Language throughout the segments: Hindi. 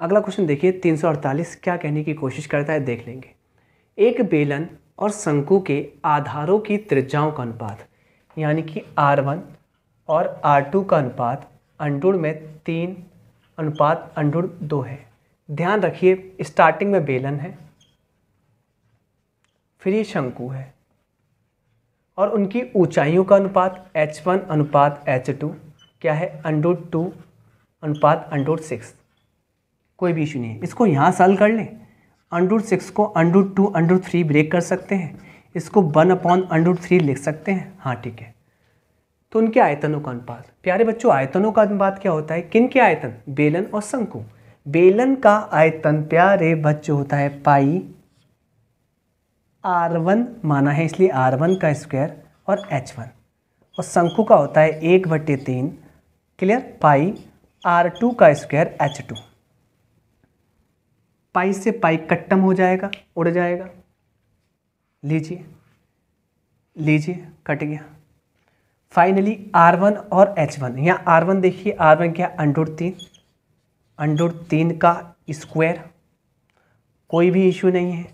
अगला क्वेश्चन देखिए 348 क्या कहने की कोशिश करता है, देख लेंगे। एक बेलन और शंकु के आधारों की त्रिज्याओं का अनुपात, यानी कि R1 और R2 का अनुपात अंडुड़ में तीन, अनुपात अंडुड़ दो है। ध्यान रखिए, स्टार्टिंग में बेलन है, फिर ये शंकु है और उनकी ऊंचाइयों का अनुपात H1 अनुपात H2 क्या है अंडोड टू, अनुपात अंडोड सिक्स। कोई भी इशू नहीं है। इसको यहाँ सॉल्व कर लें। अंडूड सिक्स को under root two under root three break कर सकते हैं। इसको वन अपॉन अंडूड थ्री लिख सकते हैं। हाँ ठीक है। तो उनके आयतनों का अनुपात। प्यारे बच्चों, आयतनों का अनुपात क्या होता है? किन के आयतन? बेलन और शंकु। बेलन का आयतन, प्यारे बच्चों, होता है पाई आर वन माना है, इसलिए आर वन का स्क्वायर और एच वन और शंकु का होता है एक बटे तीन क्लियर पाई आर टू का स्क्वायर एच टू पाई से पाई कट्टम हो जाएगा, उड़ जाएगा। लीजिए लीजिए, कट गया। फाइनली आर वन और एच वन यहाँ आर वन देखिए आर वन क्या, अंडोर तीन। अंडोर तीन का स्क्वायर कोई भी इशू नहीं है।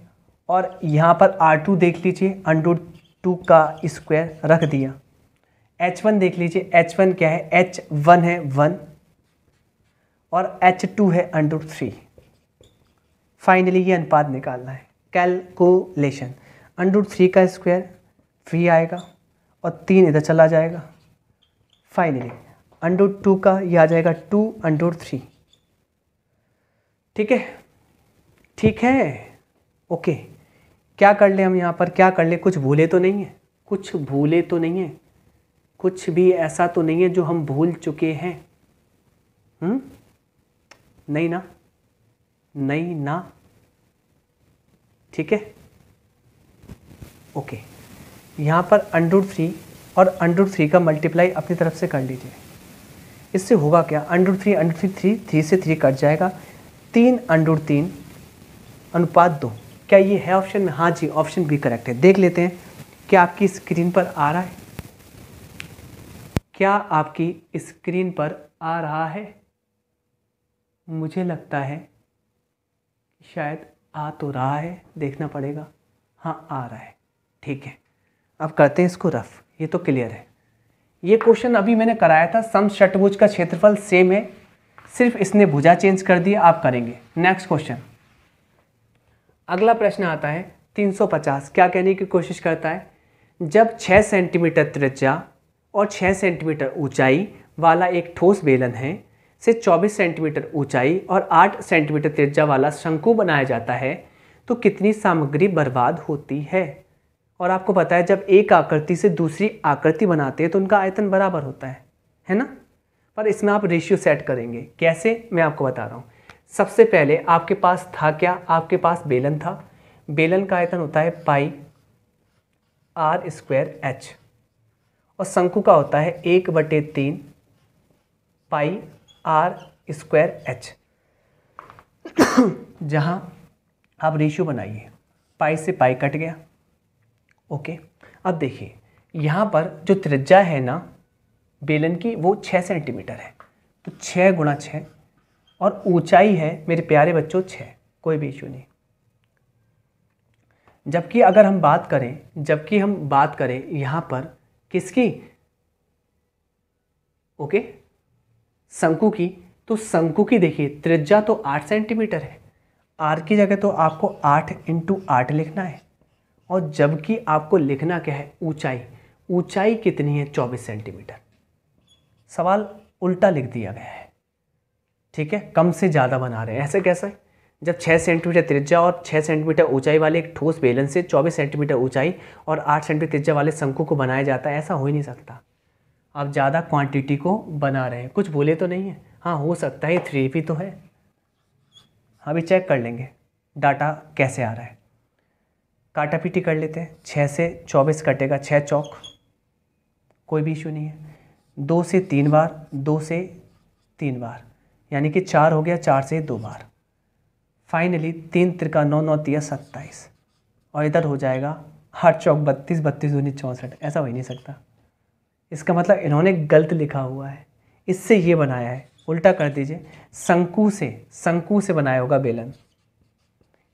और यहाँ पर आर टू देख लीजिए, अंडोर टू का स्क्वायर रख दिया। एच वन देख लीजिए एच वन क्या है? एच वन है वन और एच टू है अंडोर थ्री फाइनली ये अनुपात निकालना है। कैलकुलेशन अंडर थ्री का स्क्वायर थ्री आएगा और तीन इधर चला जाएगा। फाइनली अंडर टू का ये आ जाएगा टू अंडर थ्री ठीक है? ठीक है? ओके क्या कर ले हम यहाँ पर? क्या कर ले? कुछ भूले तो नहीं है। कुछ भूले तो नहीं है। कुछ भी ऐसा तो नहीं है जो हम भूल चुके हैं। हुँ? नहीं ना? नहीं ना। ठीक है? ओके यहाँ पर अंडर थ्री और अंडर थ्री का मल्टीप्लाई अपनी तरफ़ से कर लीजिए। इससे होगा क्या? Under three under three three three से थ्री कट जाएगा। तीन अंडर तीन, अनुपात दो। क्या ये है ऑप्शन में? हाँ जी ऑप्शन बी करेक्ट है। देख लेते हैं, क्या आपकी स्क्रीन पर आ रहा है? क्या आपकी स्क्रीन पर आ रहा है? मुझे लगता है शायद आ तो रहा है, देखना पड़ेगा। हाँ आ रहा है। ठीक है। अब करते हैं इसको रफ। ये तो क्लियर है। ये क्वेश्चन अभी मैंने कराया था, सम षटभुज का क्षेत्रफल सेम है। सिर्फ़ इसने भुजा चेंज कर दिया, आप करेंगे। नेक्स्ट क्वेश्चन अगला प्रश्न आता है 350 क्या कहने की कोशिश करता है? जब 6 सेंटीमीटर त्रिज्या और 6 सेंटीमीटर ऊंचाई वाला एक ठोस बेलन है से 24 सेंटीमीटर ऊंचाई और 8 सेंटीमीटर त्रिज्या वाला शंकु बनाया जाता है तो कितनी सामग्री बर्बाद होती है? और आपको पता है, जब एक आकृति से दूसरी आकृति बनाते हैं तो उनका आयतन बराबर होता है है ना? पर इसमें आप रेशियो सेट करेंगे। कैसे? मैं आपको बता रहा हूँ। सबसे पहले आपके पास था क्या? आपके पास बेलन था। बेलन का आयतन होता है पाई आर स्क्वायर एच और शंकु का होता है एक बटे तीन पाई आर स्क्वायर एच जहाँ आप रेशियो बनाइए पाई से पाई कट गया। ओके अब देखिए, यहाँ पर जो त्रिज्या है ना, बेलन की, वो छः सेंटीमीटर है। तो छः गुणा छः और ऊंचाई है, मेरे प्यारे बच्चों छः कोई भी इशू नहीं। जबकि अगर हम बात करें, जबकि हम बात करें यहाँ पर, किसकी? ओके शंकु की तो शंकु की देखिए, त्रिज्या तो आठ सेंटीमीटर है। आर की जगह तो आपको आठ इंटू आठ लिखना है। और जबकि आपको लिखना क्या है? ऊंचाई। ऊंचाई कितनी है? चौबीस सेंटीमीटर। सवाल उल्टा लिख दिया गया है। ठीक है? कम से ज़्यादा बना रहे हैं। ऐसे कैसे? जब छः सेंटीमीटर त्रिज्या और छः सेंटीमीटर ऊंचाई वाले एक ठोस बेलन से चौबीस सेंटीमीटर ऊंचाई और आठ सेंटीमीटर त्रिज्या वाले शंकु को बनाया जाता है, ऐसा हो ही नहीं सकता। आप ज़्यादा क्वांटिटी को बना रहे हैं। कुछ बोले तो नहीं है। हाँ हो सकता है थ्री भी तो है। अभी चेक कर लेंगे। डाटा कैसे आ रहा है? काटा पीटी कर लेते हैं। छः से चौबीस कटेगा। छः चौक। कोई भी इशू नहीं है। दो से तीन बार। दो से तीन बार। यानी कि चार हो गया, चार से दो बार। फाइनली तीन त्रिका नौ नौ तिया सत्ताईस। और इधर हो जाएगा। हर चौक बत्तीस बत्तीस उन्नीस चौंसठ। ऐसा हो ही नहीं सकता। इसका मतलब इन्होंने गलत लिखा हुआ है। इससे ये बनाया है। उल्टा कर दीजिए, शंकु से शंकु से बनाया होगा बेलन।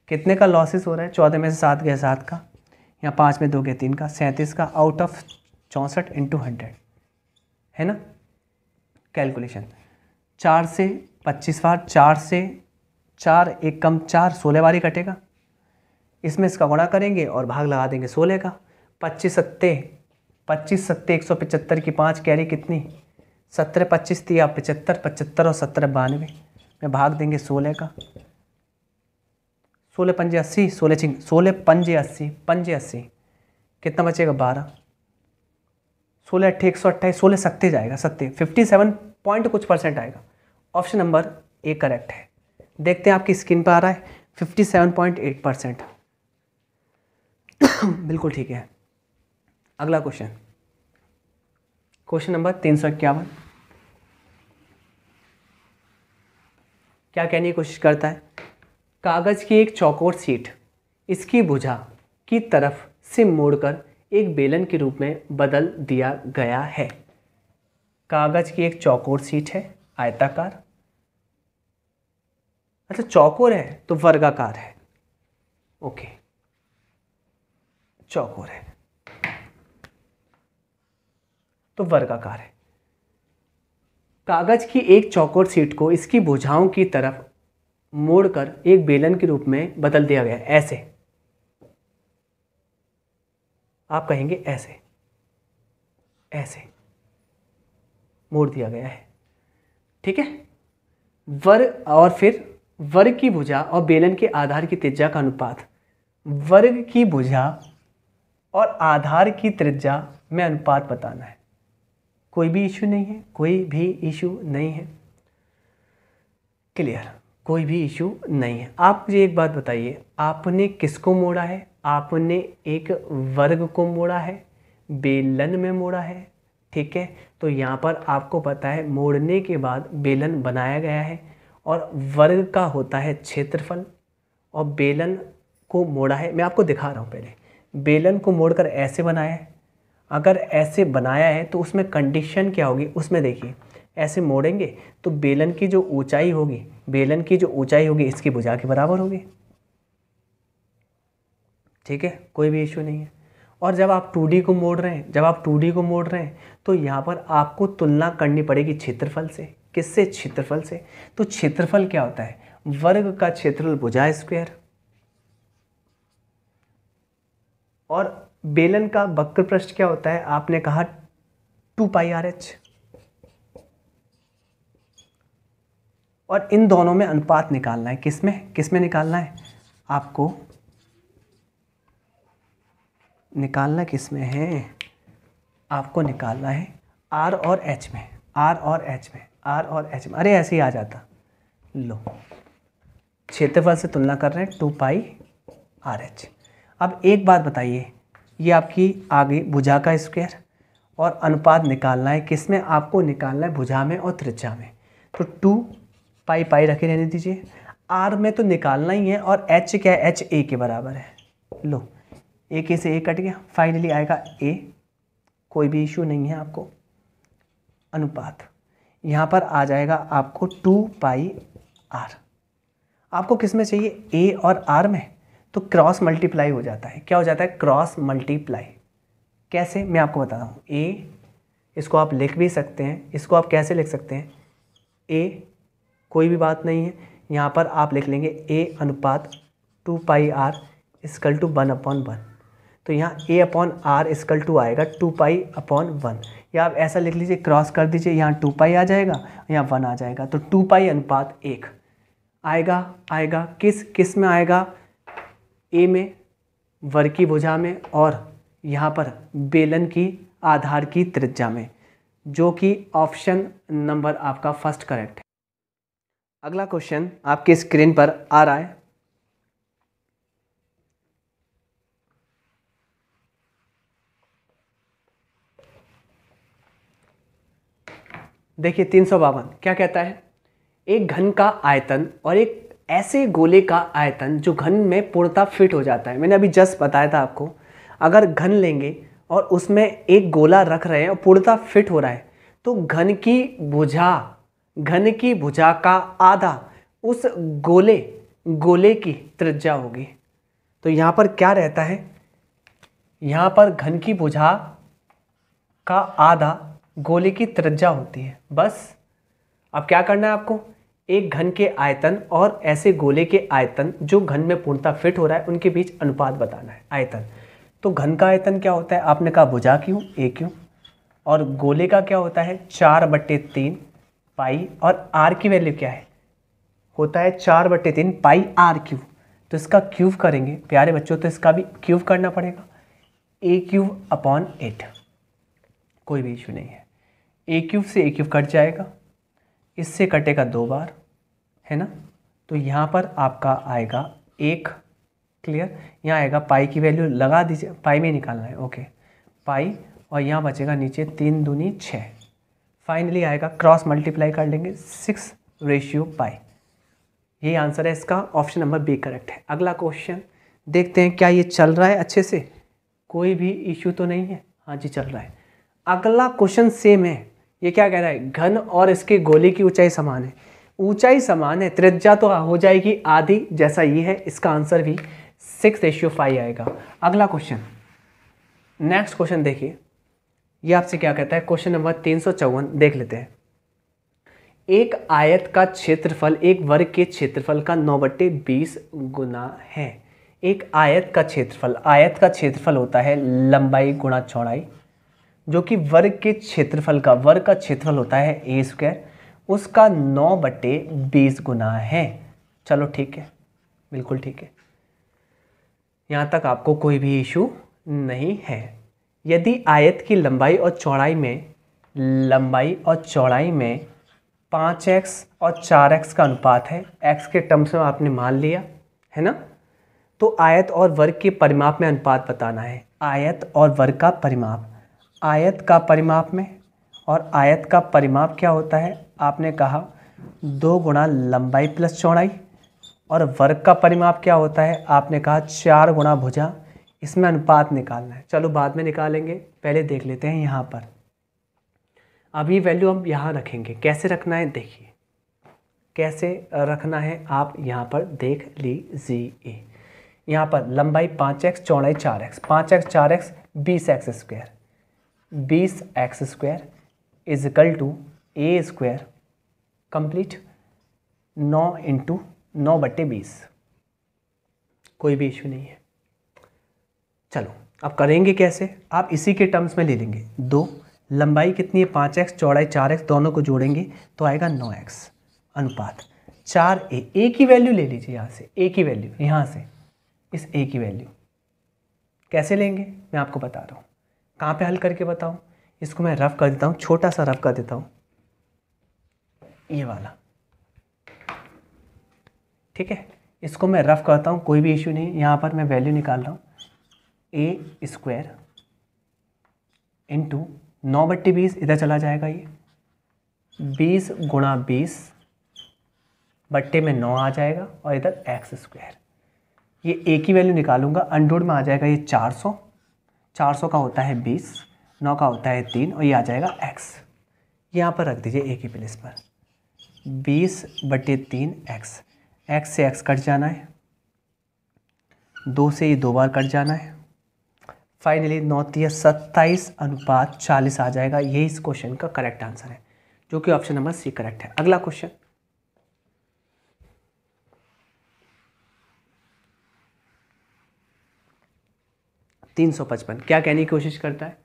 कितने का लॉसेस हो रहा है? चौदह में से सात गया सात का, या पाँच में दो गया तीन का, सैंतीस का आउट ऑफ़ चौंसठ इंटू हंड्रेड है ना? कैलकुलेशन चार से पच्चीस बार, चार से चार, एक कम चार, सोलह बार ही कटेगा। इसमें इसका गुणा करेंगे और भाग लगा देंगे सोलह का। पच्चीस सत्ते पच्चीस सत्ते एक सौ पचहत्तर की पाँच कैरी कितनी? सत्रह पच्चीस थी, आप पचहत्तर पचहत्तर और सत्रह बानवे। में भाग देंगे सोलह का। सोलह पंजे अस्सी, सोलह चिंग, सोलह पंजे अस्सी पंजे अस्सी। कितना बचेगा? बारह। सोलह अट्ठे एक सौ अट्ठाईस, सोलह सत्ते जाएगा, सत्ते। फिफ्टी सेवन पॉइंट कुछ परसेंट आएगा। ऑप्शन नंबर ए करेक्ट है। देखते हैं आपकी स्क्रीन पर आ रहा है। Fifty seven point eight percent बिल्कुल ठीक है। अगला क्वेश्चन क्वेश्चन नंबर तीन सौ इक्यावन. क्या कहने की कोशिश करता है? कागज़ की एक चौकोर सीट, इसकी भुजा की तरफ़ से मोड़कर एक बेलन के रूप में बदल दिया गया है। कागज़ की एक चौकोर सीट है, आयताकार। अच्छा चौकोर है तो वर्गाकार है। ओके, चौकोर है। तो वर्गाकार है। कागज़ की एक चौकोर सीट को इसकी भुजाओं की तरफ़ मोड़कर एक बेलन के रूप में बदल दिया गया। ऐसे। आप कहेंगे ऐसे। ऐसे। मोड़ दिया गया है। ठीक है? वर्ग और फिर वर्ग की भुजा और बेलन के आधार की त्रिज्या का अनुपात। वर्ग की भुजा और आधार की त्रिज्या में अनुपात बताना है। कोई भी इशू नहीं है, कोई भी इशू नहीं है। क्लियर कोई भी इशू नहीं है। आप मुझे एक बात बताइए, आपने किसको मोड़ा है? आपने एक वर्ग को मोड़ा है? बेलन में मोड़ा है? ठीक है तो यहाँ पर आपको पता है, मोड़ने के बाद बेलन बनाया गया है और वर्ग का होता है क्षेत्रफल और बेलन को मोड़ा है। मैं आपको दिखा रहा हूँ पहले। बेलन को मोड़कर ऐसे बनाया है। अगर ऐसे बनाया है तो उसमें कंडीशन क्या होगी? उसमें देखिए, ऐसे मोड़ेंगे तो बेलन की जो ऊंचाई होगी, बेलन की जो ऊंचाई होगी, इसकी भुजा के बराबर होगी। ठीक है? कोई भी इशू नहीं है। और जब आप टू को मोड़ रहे हैं, जब आप टू को मोड़ रहे हैं तो यहाँ पर आपको तुलना करनी पड़ेगी क्षेत्रफल से। किससे? क्षेत्रफल से। तो क्षेत्रफल क्या होता है? वर्ग का क्षेत्रफल भुजा स्क्वायर और बेलन का वक्र पृष्ठ क्या होता है? आपने कहा टू पाई आर एच। और इन दोनों में अनुपात निकालना है। किसमें किसमें निकालना है? आपको निकालना किसमें है? आपको निकालना है आर और एच में। आर और एच में। आर और एच में। अरे, ऐसे ही आ जाता। लो। क्षेत्रफल से तुलना कर रहे हैं टू पाई आर एच। अब एक बात बताइए। ये आपकी आगे भुजा का स्क्वायर और अनुपात निकालना है, किसमें आपको निकालना है, भुजा में और त्रिज्या में। तो टू पाई पाई रखे रहने दीजिए। आर में तो निकालना ही है और एच क्या है? एच ए के बराबर है। लो ए के से ए कट गया। फाइनली आएगा ए कोई भी इशू नहीं है आपको। अनुपात। यहाँ पर आ जाएगा आपको टू पाई आर आपको किसमें चाहिए? ए और आर में। तो क्रॉस मल्टीप्लाई हो जाता है। क्या हो जाता है? क्रॉस मल्टीप्लाई कैसे? मैं आपको बता रहा हूँ। ए इसको आप लिख भी सकते हैं। इसको आप कैसे लिख सकते हैं? ए कोई भी बात नहीं है। यहाँ पर आप लिख लेंगे ए अनुपात two pi R equal to one upon one तो यहाँ A upon R equal to आएगा टू पाई अपॉन वन या आप ऐसा लिख लीजिए क्रॉस कर दीजिए, यहाँ टू पाई आ जाएगा, यहाँ वन आ जाएगा। तो टू पाई अनुपात एक। आएगा आएगा। किस किसमें आएगा? ए में, वर की भुजा में और यहाँ पर बेलन की आधार की त्रिज्या में, जो कि ऑप्शन नंबर आपका फ़र्स्ट करेक्ट है। अगला क्वेश्चन आपके स्क्रीन पर आ रहा है। देखिए, तीन सौ बावन, क्या कहता है? एक घन का आयतन और एक ऐसे गोले का आयतन जो घन में पूर्णता फिट हो जाता है। मैंने अभी जस्ट बताया था आपको, अगर घन लेंगे और उसमें एक गोला रख रहे हैं और पूर्णता फिट हो रहा है तो घन की भुजा, घन की भुजा का आधा उस गोले गोले की त्रिज्या होगी। तो यहाँ पर क्या रहता है? यहाँ पर घन की भुजा का आधा गोले की त्रिज्या होती है। बस, अब क्या करना है आपको? एक घन के आयतन और ऐसे गोले के आयतन जो घन में पूर्णता फिट हो रहा है, उनके बीच अनुपात बताना है, आयतन। तो घन का आयतन क्या होता है? आपने कहा भुजा क्यों? ए क्यों? और गोले का क्या होता है? चार बट्टे तीन पाई और आर की वैल्यू क्या है? होता है चार बट्टे तीन पाई आर क्यूब तो इसका क्यूब करेंगे, प्यारे बच्चों तो इसका भी क्यूब करना पड़ेगा। ए क्यूब अपॉन एट कोई भी इशू नहीं है। ए क्यूब से ए क्यूब कट जाएगा। इससे कटेगा दो बार। है ना? तो यहाँ पर आपका आएगा एक क्लियर यहाँ आएगा पाई की वैल्यू लगा दीजिए। पाई में निकालना है ओके पाई और यहाँ बचेगा नीचे तीन दूनी छः। फाइनली आएगा क्रॉस मल्टीप्लाई कर लेंगे सिक्स रेशियो पाई यही आंसर है इसका ऑप्शन नंबर बी करेक्ट है। अगला क्वेश्चन देखते हैं क्या ये चल रहा है अच्छे से। कोई भी इश्यू तो नहीं है। हाँ जी, चल रहा है। अगला क्वेश्चन सेम है। ये क्या कह रहा है? घन और इसके गोली की ऊंचाई समान है। ऊंचाई समान है, त्रिज्या तो हो जाएगी आधी जैसा ये है, इसका आंसर भी सिक्स रेशियो फाइव आएगा। अगला क्वेश्चन नेक्स्ट क्वेश्चन देखिए। ये आपसे क्या कहता है? क्वेश्चन नंबर तीन सौ चौवन, देख लेते हैं। एक आयत का क्षेत्रफल, एक वर्ग के क्षेत्रफल का नौ बट्टे बीस गुना है। एक आयत का क्षेत्रफल, आयत का क्षेत्रफल होता है लंबाई गुणा चौड़ाई, जो कि वर्ग के क्षेत्रफल का, वर्ग का क्षेत्रफल होता है ए स्क्वायर उसका नौ बटे बीस गुना है। चलो ठीक है, बिल्कुल ठीक है। यहाँ तक आपको कोई भी इशू नहीं है। यदि आयत की लंबाई और चौड़ाई में, लंबाई और चौड़ाई में पाँच एक्स और चार एक्स का अनुपात है एक्स के टर्म्स में आपने मान लिया, है ना? तो आयत और वर्ग के परिमाप में अनुपात बताना है। आयत और वर्ग का परिमाप। आयत का परिमाप में और आयत का परिमाप क्या होता है? आपने कहा, दो गुणा लंबाई प्लस चौड़ाई, और वर्ग का परिमाप क्या होता है? आपने कहा चार गुणा भुजा, इसमें अनुपात निकालना है। चलो बाद में निकालेंगे, पहले देख लेते हैं यहाँ पर। अभी वैल्यू हम यहाँ रखेंगे। कैसे रखना है? देखिए। कैसे रखना है? आप यहाँ पर देख लीजिए। यहाँ पर लंबाई पाँच एक्स, चौड़ाई चार एक्स। पाँच एक्स, चार एक्स, बीस एक्स स्क्वायर। बीस X square equal to A square complete now into नौ बट्टे बीस। कोई भी इशू नहीं है। चलो, अब करेंगे कैसे? आप इसी के टर्म्स में ले लेंगे। दो, लंबाई कितनी है? पाँच एक्स चौड़ाई चार एक्स दोनों को जोड़ेंगे तो आएगा नौ एक्स अनुपात। चार ए ए की वैल्यू ले लीजिए यहाँ से। ए की वैल्यू यहाँ से। इस ए की वैल्यू कैसे लेंगे? मैं आपको बता रहा हूँ। कहाँ पे हल करके बताऊँ? इसको मैं रफ कर देता हूँ, छोटा सा रफ कर देता हूँ। ये वाला। ठीक है? इसको मैं रफ करता हूँ, कोई भी इशू नहीं यहाँ पर मैं वैल्यू निकाल रहा हूँ। ए स्क्वायर इंटू नौ बट्टी बीस, इधर चला जाएगा ये। बीस गुणा बीस बट्टे में नौ आ जाएगा और इधर एक्स स्क्वायर ये ए की वैल्यू निकालूँगा अंडोड में आ जाएगा ये चार सौ। चार सौ का होता है बीस, नौ का होता है तीन और ये आ जाएगा एक्स यहाँ पर रख दीजिए ए की प्लेस पर। बीस बटे तीन एक्स। एक्स से एक्स कट जाना है। दो से ये दो बार कट जाना है। फाइनली नौतीय सत्ताईस अनुपात चालीस आ जाएगा। यही इस क्वेश्चन का करेक्ट आंसर है, जो कि ऑप्शन नंबर सी करेक्ट है। अगला क्वेश्चन तीन सौ पचपन। क्या कहने की कोशिश करता है?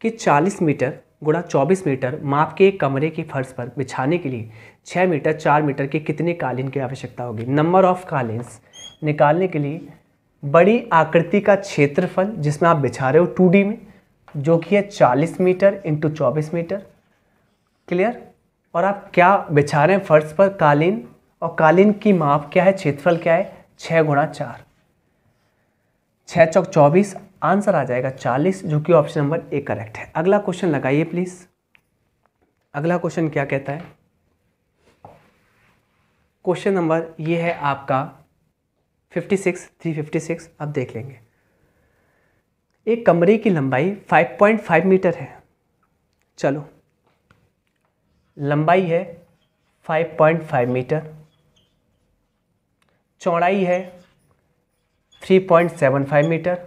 कि 40 मीटर गुणा 24 मीटर माप के कमरे के फर्श पर बिछाने के लिए छः मीटर, चार मीटर के कितने कालीन की आवश्यकता होगी? नंबर ऑफ़ कालीन्स निकालने के लिए बड़ी आकृति का क्षेत्रफल जिसमें आप बिछा रहे हो टू में, जो कि है 40 मीटर इंटू चौबीस मीटर। क्लियर और आप क्या बिछा रहे हैं फर्श पर? कालीन? और कालीन की माप क्या है? क्षेत्रफल क्या है? छः गुणा चार। छः चौक चौबीस, आंसर आ जाएगा चालीस, जो कि ऑप्शन नंबर ए करेक्ट है। अगला क्वेश्चन लगाइए प्लीज़ अगला क्वेश्चन क्या कहता है? क्वेश्चन नंबर ये है आपका fifty six three fifty six अब देख लेंगे। एक कमरे की लंबाई फाइव पॉइंट फाइव मीटर है। चलो। लंबाई है 5.5 मीटर चौड़ाई है 3.75 मीटर।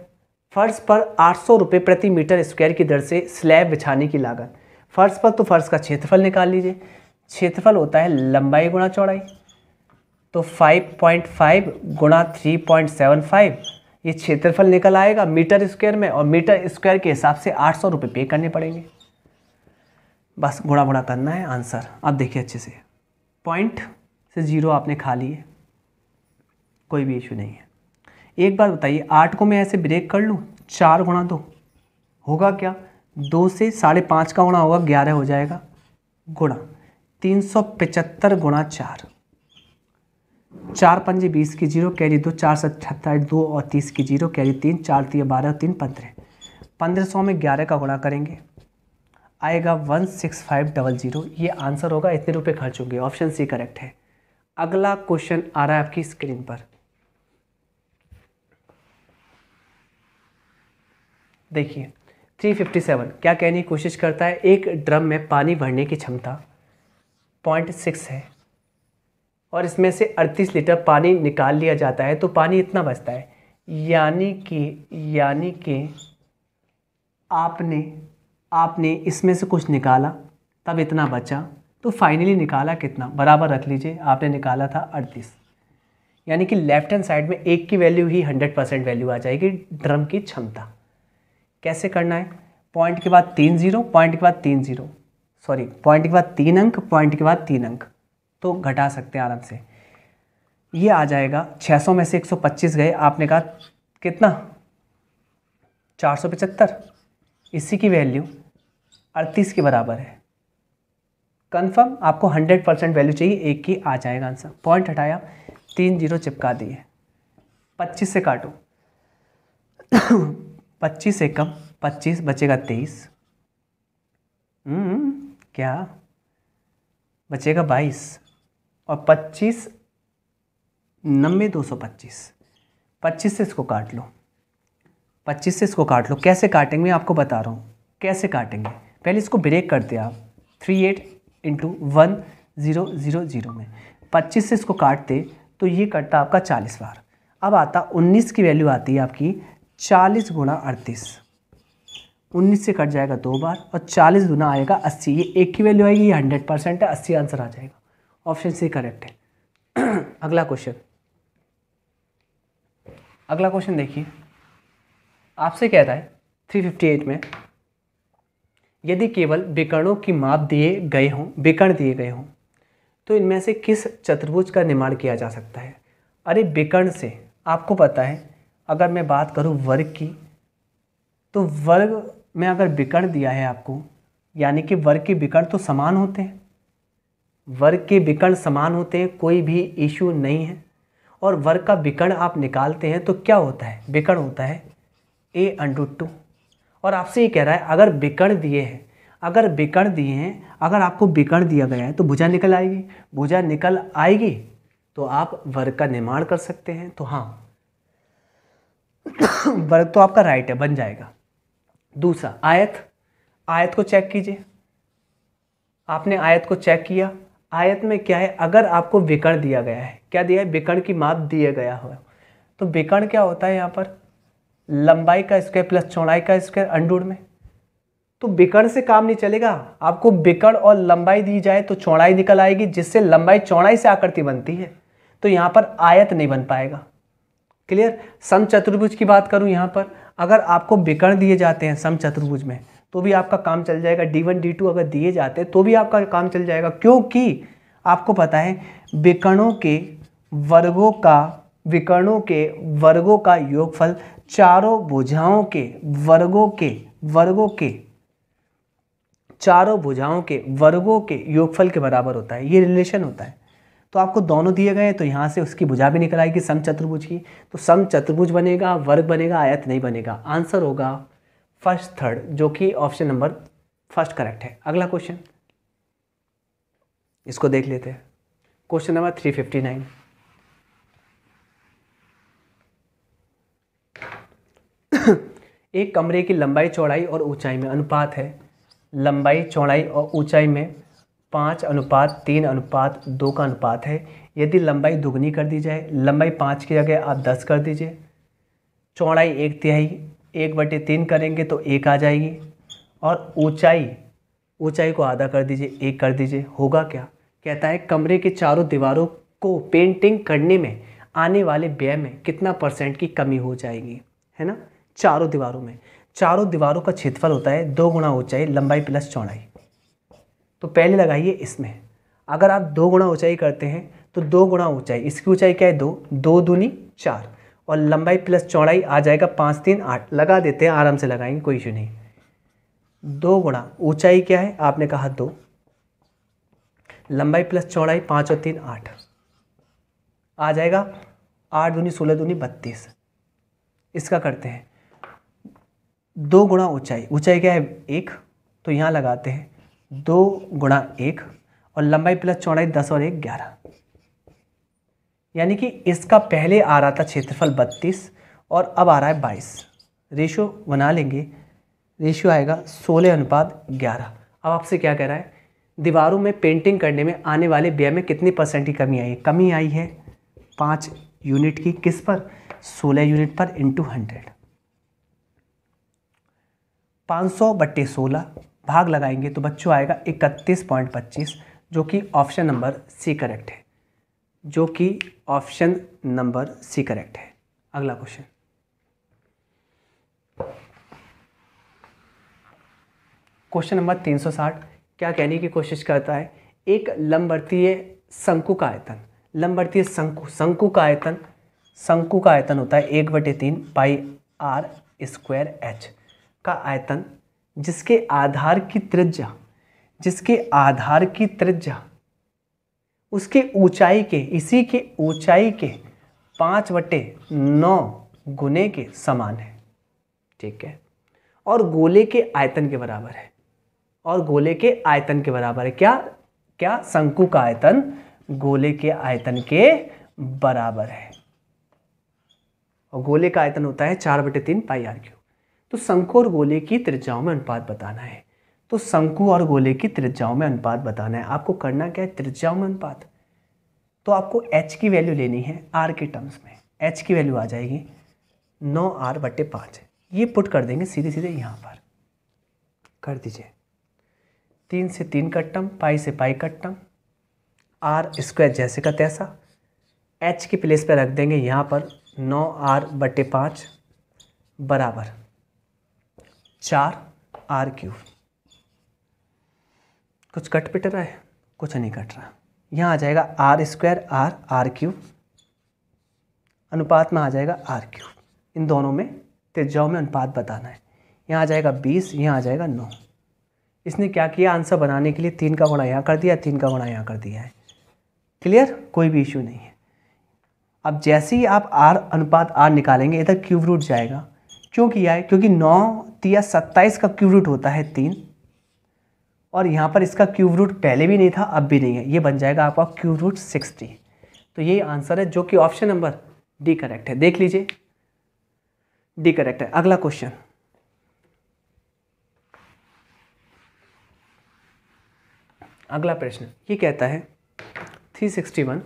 फर्श पर आठ सौ रुपये प्रति मीटर स्क्वायर की दर से स्लैब बिछाने की लागत। फर्श पर तो फर्श का क्षेत्रफल निकाल लीजिए। क्षेत्रफल होता है लंबाई गुणा चौड़ाई। तो 5.5 गुणा 3.75 ये क्षेत्रफल निकल आएगा मीटर स्क्वायर में और मीटर स्क्वायर के हिसाब से आठ सौ रुपये पे करने पड़ेंगे। बस गुणा गुणा करना है आंसर। अब देखिए अच्छे से। पॉइंट से ज़ीरो आपने खा लिए। कोई भी इशू नहीं है। एक बार बताइए, आठ को मैं ऐसे ब्रेक कर लूँ? चार गुणा दो। होगा क्या? दो से साढ़े पाँच का गुणा होगा, ग्यारह हो जाएगा। गुणा। तीन सौ पचहत्तर गुणा चार। चार पंजे बीस की ज़ीरो कैरी दो, चार सौ अठहत्तर, दो और तीस की ज़ीरो कैरी तीन, चार तीन, बारह तीन, पंद्रह। पंद्रह सौ में ग्यारह का गुणा करेंगे। आएगा one six five double zero. ये आंसर होगा, इतने रुपए खर्च होंगे। ऑप्शन सी करेक्ट है। अगला क्वेश्चन आ रहा है आपकी स्क्रीन पर। देखिए 357 क्या कहने की कोशिश करता है? एक ड्रम में पानी भरने की क्षमता पॉइंट सिक्स है और इसमें से 38 लीटर पानी निकाल लिया जाता है तो पानी इतना बचता है। यानी कि यानी कि आपने आपने इसमें से कुछ निकाला, तब इतना बचा। तो फाइनली निकाला कितना? बराबर रख लीजिए, आपने निकाला था अड़तीस। यानी कि लेफ़्ट हैंड साइड में एक की वैल्यू ही हंड्रेड परसेंट वैल्यू आ जाएगी ड्रम की क्षमता। कैसे करना है? पॉइंट के बाद तीन ज़ीरो पॉइंट के बाद तीन ज़ीरो सॉरी पॉइंट के बाद तीन अंक पॉइंट के बाद तीन अंक. तो घटा सकते हैं आराम से. ये आ जाएगा 600 में से 125 गए. आपने कहा कितना? चार सौ पचहत्तर. इसी की वैल्यू अड़तीस के बराबर है. कंफर्म आपको 100 परसेंट वैल्यू चाहिए. एक की आ जाएगा आंसर पॉइंट हटाया. तीन ज़ीरो चिपका दिए. पच्चीस से काटो. पच्चीस से कम पच्चीस बचेगा तेईस। हम्म, क्या? बचेगा बाईस। और पच्चीस नब्बे दो सौ पच्चीस। पच्चीस से इसको काट लो। पच्चीस से इसको काट लो। कैसे काटेंगे? मैं आपको बता रहा हूँ। कैसे काटेंगे? पहले इसको ब्रेक करते हैं आप। Three eight into one zero zero zero में। पच्चीस से इसको काटते तो ये कटता आपका चालीस बार। अब आता उन्नीस की वैल्यू आती है आपकी चालीस गुणा अड़तीस। उन्नीस से कट जाएगा दो बार और चालीस गुना आएगा अस्सी। ये एक की वैल्यू आएगी, ये हंड्रेड परसेंट है, अस्सी आंसर आ जाएगा। ऑप्शन सी करेक्ट है। अगला क्वेश्चन अगला क्वेश्चन देखिए। आपसे कह रहा है 358 में, यदि केवल विकर्णों की माप दिए गए हों, विकर्ण दिए गए हों तो इनमें से किस चतुर्भुज का निर्माण किया जा सकता है? अरे, विकर्ण से। आपको पता है अगर मैं बात करूँ वर्ग की तो वर्ग में अगर विकर्ण दिया है आपको, यानी कि वर्ग के विकर्ण तो समान होते हैं। वर्ग के विकर्ण समान होते हैं, कोई भी इशू नहीं है। और वर्ग का विकर्ण आप निकालते हैं तो क्या होता है? विकर्ण होता है ए अंडू टू और आपसे ये कह रहा है, अगर विकर्ण दिए हैं, अगर विकर्ण दिए हैं, अगर आपको विकर्ण दिया गया है तो भुजा निकल आएगी। भुजा निकल आएगी तो आप वर्ग का निर्माण कर सकते हैं। तो हाँ वर्ग तो आपका राइट है, बन जाएगा। दूसरा, आयत। आयत को चेक कीजिए। आपने आयत को चेक किया। आयत में क्या है? अगर आपको विकर्ण दिया गया है, क्या दिया है? विकर्ण की माप दिया गया हो। तो विकर्ण क्या होता है यहाँ पर? लंबाई का स्क्वायर प्लस चौड़ाई का स्क्वायर अंडूर में। तो विकर्ण से काम नहीं चलेगा। आपको विकर्ण और लंबाई दी जाए तो चौड़ाई निकल आएगी, जिससे लंबाई चौड़ाई से आकृति बनती है। तो यहाँ पर आयत नहीं बन पाएगा। क्लियर सम चतुर्भुज की बात करूँ यहाँ पर, अगर आपको विकर्ण दिए जाते हैं सम चतुर्भुज में तो भी आपका काम चल जाएगा डी वन डी टू अगर दिए जाते हैं तो भी आपका काम चल जाएगा, क्योंकि आपको पता है विकर्णों के वर्गों का, विकर्णों के वर्गों का योगफल चारों भुजाओं के वर्गों के वर्गों के, चारों भुजाओं के, वर्गों के योगफल के बराबर होता है, ये रिलेशन होता है। तो आपको दोनों दिए गए तो यहाँ से उसकी भुजा भी निकल आएगी सम चतुर्भुज की। तो सम चतुर्भुज बनेगा, वर्ग बनेगा, आयत नहीं बनेगा। आंसर होगा फ़र्स्ट थर्ड जो कि ऑप्शन नंबर फ़र्स्ट करेक्ट है। अगला क्वेश्चन इसको देख लेते हैं। Question number three fifty nine एक कमरे की लंबाई चौड़ाई और ऊंचाई में अनुपात है। लंबाई, चौड़ाई और ऊंचाई में पाँच अनुपात तीन अनुपात दो का अनुपात है। यदि लंबाई दुगनी कर दी जाए, लंबाई पाँच की जगह आप दस कर दीजिए। चौड़ाई एक तिहाई, एक बटे तीन करेंगे तो एक आ जाएगी। और ऊंचाई ऊंचाई को आधा कर दीजिए, एक कर दीजिए, होगा क्या? कहता है, कमरे के चारों दीवारों को पेंटिंग करने में, आने वाले व्यय में कितना परसेंट की कमी हो जाएगी? है ना? चारों दीवारों में। चारों दीवारों का क्षेत्रफल होता है दो गुणा ऊंचाई, लंबाई प्लस चौड़ाई। तो पहले लगाइए इसमें। अगर आप दो गुणा ऊंचाई करते हैं तो दो गुणा ऊंचाई। इसकी ऊंचाई क्या है? दो। दो दूनी चार। और लंबाई प्लस चौड़ाई आ जाएगा पाँच तीन आठ। लगा देते हैं, आराम से लगाएँगे, कोई इशू नहीं। दो गुणा। ऊंचाई क्या है? आपने कहा दो। लंबाई प्लस चौड़ाई पाँच और तीन आठ। आ जाएगा आठ दूनी सोलह दूनी बत्तीस। इसका करते हैं। दो गुणा ऊंचाई। ऊंचाई क्या है? एक। तो यहाँ लगाते हैं। दो गुणा एक और लंबाई प्लस चौड़ाई दस और एक ग्यारह। यानी कि इसका पहले आ रहा था क्षेत्रफल बत्तीस और अब आ रहा है बाईस। रेशो बना लेंगे। रेशियो आएगा सोलह अनुपात ग्यारह। अब आपसे क्या कह रहा है? दीवारों में पेंटिंग करने में आने वाले व्यय में कितनी परसेंट की कमी आई है? कमी आई है पाँच यूनिट की। किस पर? सोलह यूनिट पर इंटू हंड्रेड पाँच सौ बट्टे सोलह भाग लगाएँगे तो बच्चों आएगा इकतीस पॉइंट पच्चीस, जो कि ऑप्शन नंबर सी करेक्ट है। जो कि ऑप्शन नंबर सी करेक्ट है। अगला क्वेश्चन। क्वेश्चन नंबर तीन सौ साठ, क्या कहने की कोशिश करता है? एक लंबवर्तीय शंकु का आयतन। लंबवर्तीय शंकु शंकु का आयतन, शंकु का आयतन होता है एक बटे तीन पाई आर स्क्वायर एच का आयतन जिसके आधार की त्रिज्या, जिसके आधार की त्रिज्या, उसके ऊंचाई के, इसी के ऊंचाई के पाँच बटे नौ गुने के समान है। ठीक है? और गोले के आयतन के बराबर है। और गोले के आयतन के बराबर है। क्या? क्या? शंकु का आयतन गोले के आयतन के बराबर है। और गोले का आयतन होता है चार बटे तीन पाई आर क्यू तो शंकु और गोले की त्रिज्याओं में अनुपात बताना है। तो शंकु और गोले की त्रिज्याओं में अनुपात बताना है। आपको करना क्या है? त्रिज्याओं में अनुपात। तो आपको एच की वैल्यू लेनी है आर के टर्म्स में। एच की वैल्यू आ जाएगी नौ आर बटे पाँच। ये पुट कर देंगे सीधे सीधे यहाँ पर। कर दीजिए। तीन से तीन कट्टम पाई से पाई कट्टम आर स्क्वायर जैसे का तैसा। एच की प्लेस पर रख देंगे यहाँ पर नौ आर बटे पाँच बराबर। चार आर क्यूब कुछ कट पिट रहा है, कुछ नहीं कट रहा। यहाँ आ जाएगा R square, R R cube अनुपात में आ जाएगा आर क्यूब इन दोनों में तेजाओं में अनुपात बताना है। यहाँ आ जाएगा बीस, यहाँ आ जाएगा नौ। इसने क्या किया? आंसर बनाने के लिए तीन का गुणा यहाँ कर दिया, तीन का गुणा यहाँ कर दिया है। क्लियर? कोई भी इशू नहीं है। अब जैसे ही आप आर अनुपात आर निकालेंगे, इधर क्यूब रूट जाएगा। क्यों किया है? क्योंकि नौ तिया सत्ताईस का क्यूब रूट होता है तीन। और यहाँ पर इसका क्यूब रूट पहले भी नहीं था, अब भी नहीं है। ये बन जाएगा आपका क्यूब रूट सिक्सटी। तो यही आंसर है, जो कि ऑप्शन नंबर डी करेक्ट है। देख लीजिए। डी करेक्ट है। अगला क्वेश्चन। अगला प्रश्न। ये कहता है 361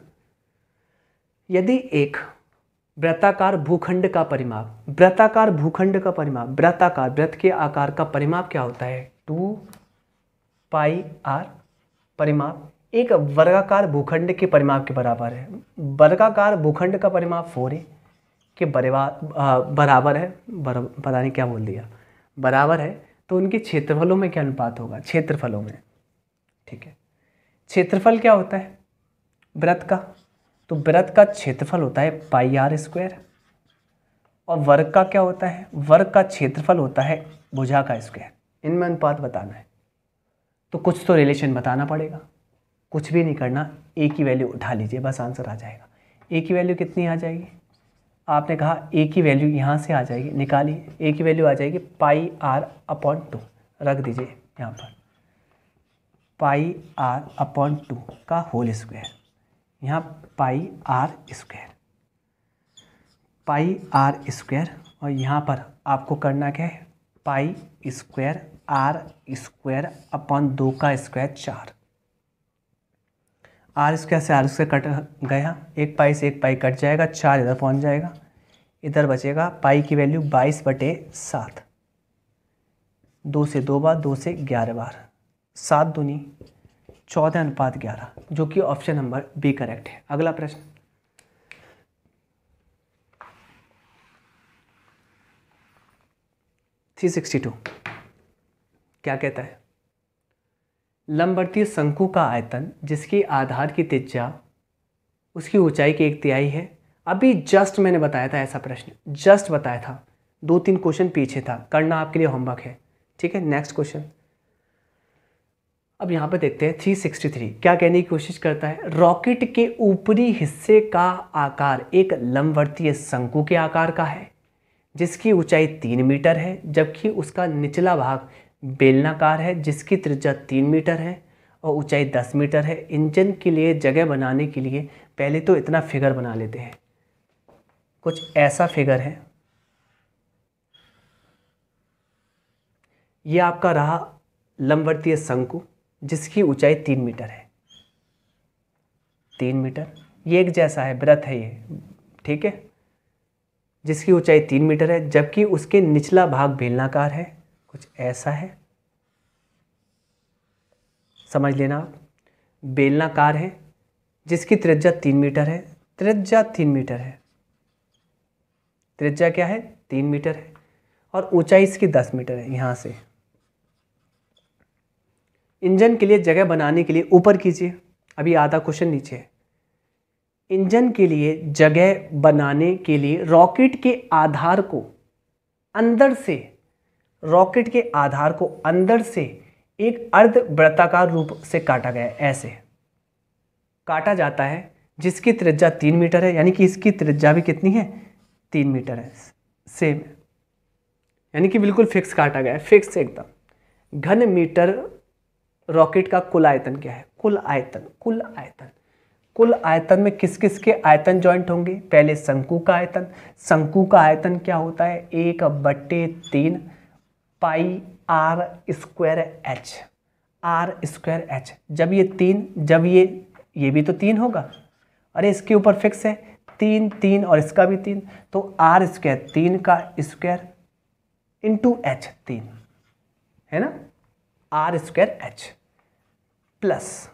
यदि एक वृत्ताकार भूखंड का परिमाप। वृत्ताकार भूखंड का परिमाप। वृत्ताकार वृत्त के आकार का परिमाप क्या होता है? टू पाई आर परिमाप। एक वर्गाकार भूखंड के परिमाप के बराबर है। वर्गाकार भूखंड का परिमाप फोर है के बराबर है। पता नहीं क्या बोल दिया। बराबर है तो उनके क्षेत्रफलों में क्या अनुपात होगा? क्षेत्रफलों में। ठीक है। क्षेत्रफल क्या होता है? व्रत का। तो व्रत का क्षेत्रफल होता है पाई आर स्क्वायर और वर्ग का क्या होता है? वर्ग का क्षेत्रफल होता है भुजा का स्क्वायर। इनमें अनुपात बताना है। तो कुछ तो रिलेशन बताना पड़ेगा। कुछ भी नहीं करना। ए की वैल्यू उठा लीजिए, बस आंसर आ जाएगा। ए की वैल्यू कितनी आ जाएगी? आपने कहा ए की वैल्यू यहाँ से आ जाएगी। निकालिए। ए की वैल्यू आ जाएगी पाई आर अपॉन टू रख दीजिए यहाँ पर। पाई आर अपॉन टू का होल स्क्वायर यहाँ pi R square. Pi R square, और यहाँ पर आपको करना क्या है? Pi square, R square upon दो का स्क्वायर चार। आर स्क्वायर से आर स्क्वायर कट गया। एक पाई से एक पाई कट जाएगा, चार इधर पहुँच जाएगा। इधर बचेगा पाई की वैल्यू बाईस बटे सात। दो से दो बार, दो से ग्यारह बार। सात दूनी। चौदह अनुपात ग्यारह, जो कि ऑप्शन नंबर बी करेक्ट है। अगला प्रश्न। थ्री सिक्सटी टू क्या कहता है? लंबवर्तीय शंकु का आयतन, जिसकी आधार की त्रिज्या, उसकी ऊंचाई की एक तिहाई है। अभी जस्ट मैंने बताया था ऐसा प्रश्न। जस्ट बताया था। दो तीन क्वेश्चन पीछे था। करना आपके लिए होमवर्क है। ठीक है? नेक्स्ट क्वेश्चन अब यहाँ पर देखते हैं 363 क्या कहने की कोशिश करता है? रॉकेट के ऊपरी हिस्से का आकार एक लंबवर्तीय शंकु के आकार का है, जिसकी ऊंचाई तीन मीटर है, जबकि उसका निचला भाग बेलनाकार है, जिसकी त्रिज्या तीन मीटर है और ऊंचाई दस मीटर है। इंजन के लिए जगह बनाने के लिए पहले तो इतना फिगर बना लेते हैं। कुछ ऐसा फिगर है। ये आपका रहा लंबवर्तीय शंकु। जिसकी ऊंचाई तीन मीटर है। तीन मीटर? ये एक जैसा है व्रत है ये। ठीक है? जिसकी ऊंचाई तीन मीटर है, जबकि उसके निचला भाग बेलनाकार है। कुछ ऐसा है? समझ लेना आप। बेलनाकार है, जिसकी त्रिज्या तीन मीटर है। त्रिज्या तीन मीटर है। त्रिज्या क्या है? तीन मीटर है। और ऊंचाई इसकी दस मीटर है, यहाँ से। इंजन के लिए जगह बनाने के लिए ऊपर कीजिए। अभी आधा क्वेश्चन नीचे है। इंजन के लिए जगह बनाने के लिए रॉकेट के आधार को अंदर से, रॉकेट के आधार को अंदर से एक अर्ध वृत्ताकार रूप से काटा गया ऐसे। काटा जाता है, जिसकी त्रिज्या तीन मीटर है, यानी कि इसकी त्रिज्या भी कितनी है? तीन मीटर है। सेम। यानी कि बिल्कुल फिक्स काटा गया है, फिक्स एकदम। घन मीटर रॉकेट का कुल आयतन क्या है? कुल आयतन कुल आयतन। कुल आयतन में किस किस के आयतन ज्वाइंट होंगे? पहले शंकु का आयतन। शंकु का आयतन क्या होता है? एक बट्टे तीन pi R square H. R square H. जब ये तीन, जब ये ये भी तो तीन होगा। अरे इसके ऊपर फिक्स है। तीन तीन और इसका भी तीन। तो आर स्क्वायर, तीन का स्क्वायर इंटू एच तीन। है ना? R square H plus.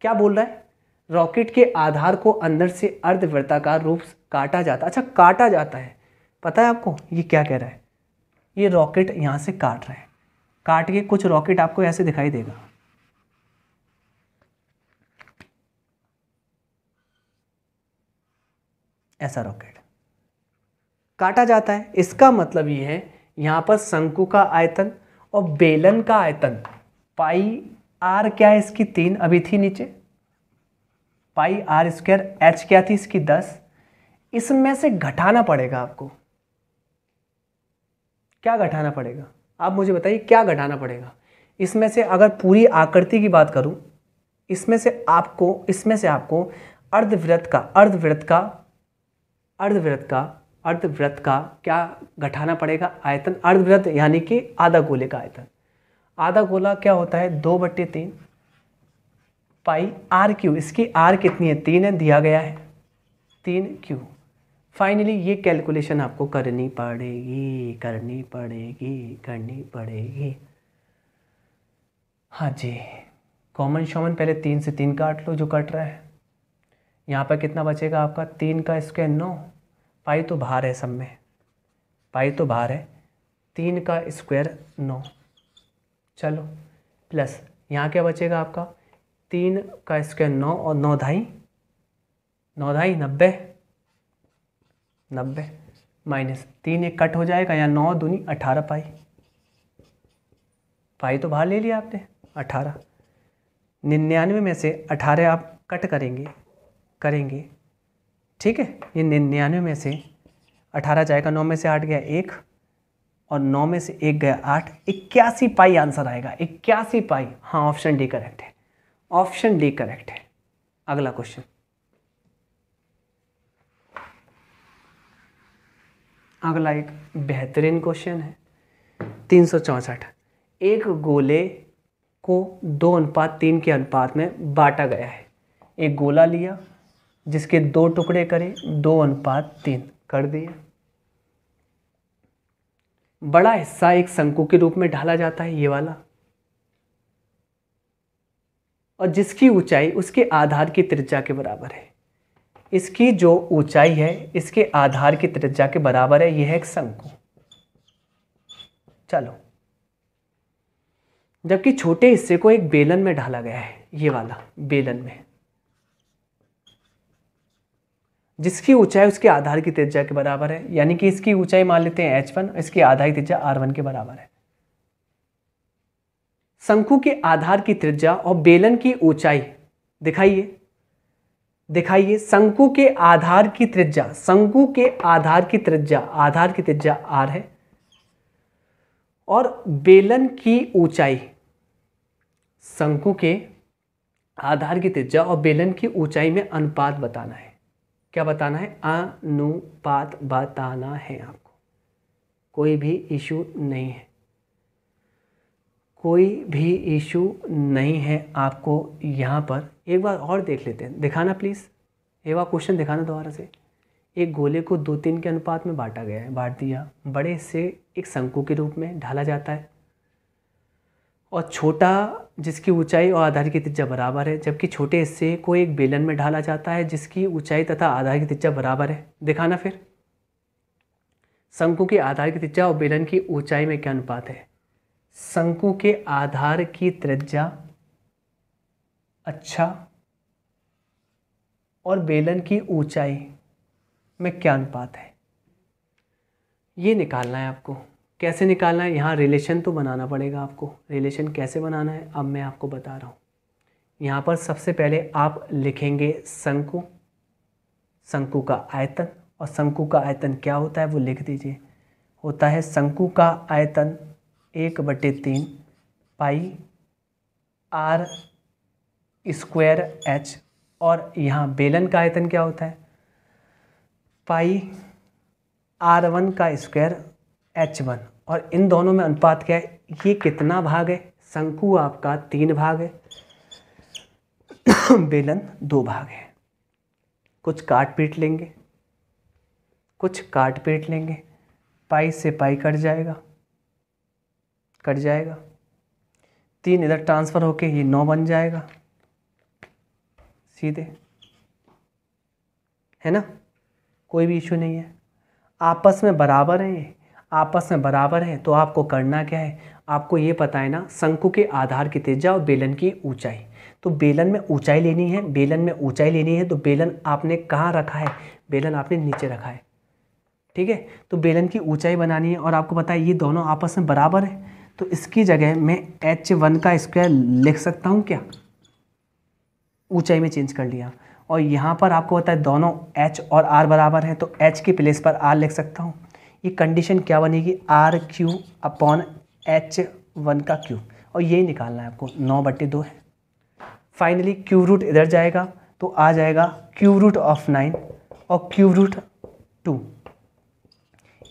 क्या बोल रहा है? रॉकेट के आधार को अंदर से अर्धवृत्ताकार रूप काटा जाता अच्छा काटा जाता है। पता है आपको ये क्या कह रहा है? ये रॉकेट यहाँ से काट रहा है। काट के कुछ रॉकेट आपको ऐसे दिखाई देगा। ऐसा रॉकेट। काटा जाता है। इसका मतलब ये है, यहाँ पर शंकु का आयतन और बेलन का आयतन, पाई आर क्या है इसकी तीन? अभी थी नीचे। पाई आर स्क्वायर, एच क्या थी इसकी दस। इसमें से घटाना पड़ेगा आपको। क्या घटाना पड़ेगा? आप मुझे बताइए, क्या घटाना पड़ेगा? इसमें से अगर पूरी आकृति की बात करूँ, इसमें से आपको, इसमें से आपको अर्धव्रत का अर्धव्रत का अर्धव्रत का अर्धव्रत का क्या घटाना पड़ेगा? आयतन अर्धव्रत यानी कि आधा गोले का आयतन। आधा गोला क्या होता है? दो बट्टे तीन। पाई आर क्यू, इसकी आर कितनी है? तीन है, दिया गया है। तीन क्यू। फाइनली ये कैलकुलेशन आपको करनी पड़ेगी करनी पड़ेगी करनी पड़ेगी। हाँ जी कॉमन शॉमन पहले तीन से तीन काट लो जो कट रहा है। यहाँ पर कितना बचेगा आपका? तीन का स्क्वायर नौ। पाई तो बाहर है सब में। पाई तो बाहर है। तीन का स्क्वायर नौ। चलो प्लस यहाँ क्या बचेगा आपका? तीन का स्क्वायर नौ और नौ ढाई नौ ढाई नब्बे नब्बे माइनस तीन एक कट हो जाएगा, या नौ दूनी अठारह पाई। पाई तो बाहर ले लिया आपने, अठारह। निन्यानवे में से अठारह आप कट करेंगे करेंगे। ठीक है? ये निन्यानवे में से अठारह जाएगा, नौ में से आठ गया, एक। और नौ में से एक गया आठ, इक्यासी पाई आंसर आएगा। इक्यासी पाई। हाँ ऑप्शन डी करेक्ट है। ऑप्शन डी करेक्ट है। अगला क्वेश्चन अगला एक बेहतरीन क्वेश्चन है। तीन सौ चौंसठ। एक गोले को दो अनुपात, तीन के अनुपात में बांटा गया है। एक गोला लिया, जिसके दो टुकड़े करे, दो अनुपात, तीन। कर दिए बड़ा हिस्सा एक शंकु के रूप में ढाला जाता है ये वाला। और जिसकी ऊंचाई उसके आधार की त्रिज्या के बराबर है। इसकी जो ऊंचाई है, इसके आधार की त्रिज्या के बराबर है, यह है एक शंकु। चलो। जबकि छोटे हिस्से को एक बेलन में ढाला गया है, ये वाला, बेलन में। जिसकी ऊंचाई उसके आधार की त्रिज्या के बराबर है, यानी कि इसकी ऊंचाई मान लेते हैं एच वन, इसकी आधार की त्रिज्या आर वन के बराबर है। शंकु के आधार की त्रिज्या और बेलन की ऊंचाई, दिखाइए दिखाइए, शंकु के आधार की त्रिज्या, शंकु के आधार की त्रिज्या, आधार की त्रिज्या आर है, और बेलन की ऊंचाई, शंकु के आधार की त्रिज्या और बेलन की ऊंचाई में अनुपात बताना है। क्या बताना है? अनुपात बताना है आपको। कोई भी इशू नहीं है। कोई भी इशू नहीं है आपको यहाँ पर। एक बार और देख लेते हैं। दिखाना प्लीज़ एक बार क्वेश्चन दिखाना दोबारा से। एक गोले को दो तीन के अनुपात में बांटा गया है। बांट दिया। बड़े से एक शंकु के रूप में ढाला जाता है। और छोटा जिसकी ऊंचाई और आधार की त्रिज्या बराबर है, जबकि छोटे हिस्से को एक बेलन में ढाला जाता है, जिसकी ऊंचाई तथा आधार की त्रिज्या बराबर है। दिखाना फिर। शंकु के आधार की त्रिज्या और बेलन की ऊंचाई में क्या अनुपात है? शंकु के आधार की त्रिज्या अच्छा और बेलन की ऊंचाई में क्या अनुपात है? ये निकालना है आपको। कैसे निकालना है? यहाँ रिलेशन तो बनाना पड़ेगा आपको। रिलेशन कैसे बनाना है? अब मैं आपको बता रहा हूँ। यहाँ पर सबसे पहले आप लिखेंगे शंकु शंकु का आयतन। और शंकु का आयतन क्या होता है वो लिख दीजिए। होता है शंकु का आयतन एक बटे तीन पाई आर स्क्वायर एच। और यहाँ बेलन का आयतन क्या होता है? पाई आर वन का स्क्वायर एच वन। और इन दोनों में अनुपात क्या है? ये कितना भाग है? शंकु आपका तीन भाग है। बेलन दो भाग है। कुछ काट पीट लेंगे। कुछ काट पीट लेंगे। पाई से पाई कट जाएगा। कट जाएगा। तीन इधर ट्रांसफ़र होके ये नौ बन जाएगा। सीधे। है ना? कोई भी इशू नहीं है। आपस में बराबर है ये। आपस में बराबर है तो आपको करना क्या है? आपको ये पता है ना, शंकु के आधार की तेजा और बेलन की ऊंचाई। तो बेलन में ऊंचाई लेनी है, बेलन में ऊंचाई लेनी है तो बेलन आपने कहाँ रखा है? बेलन आपने नीचे रखा है। ठीक है? तो बेलन की ऊंचाई बनानी है, और आपको पता है ये दोनों आपस में बराबर है। तो इसकी जगह मैं एच वन का स्क्वायर लिख सकता हूँ क्या? ऊंचाई में चेंज कर लिया। और यहाँ पर आपको पता है दोनों एच और आर बराबर है तो एच के प्लेस पर आर लिख सकता हूँ। ये कंडीशन क्या बनेगी? R cube upon H one का क्यू और यही निकालना है आपको। नौ बट्टे दो है। फाइनली क्यू रूट इधर जाएगा तो आ जाएगा क्यू रूट ऑफ़ नाइन और क्यू रूट टू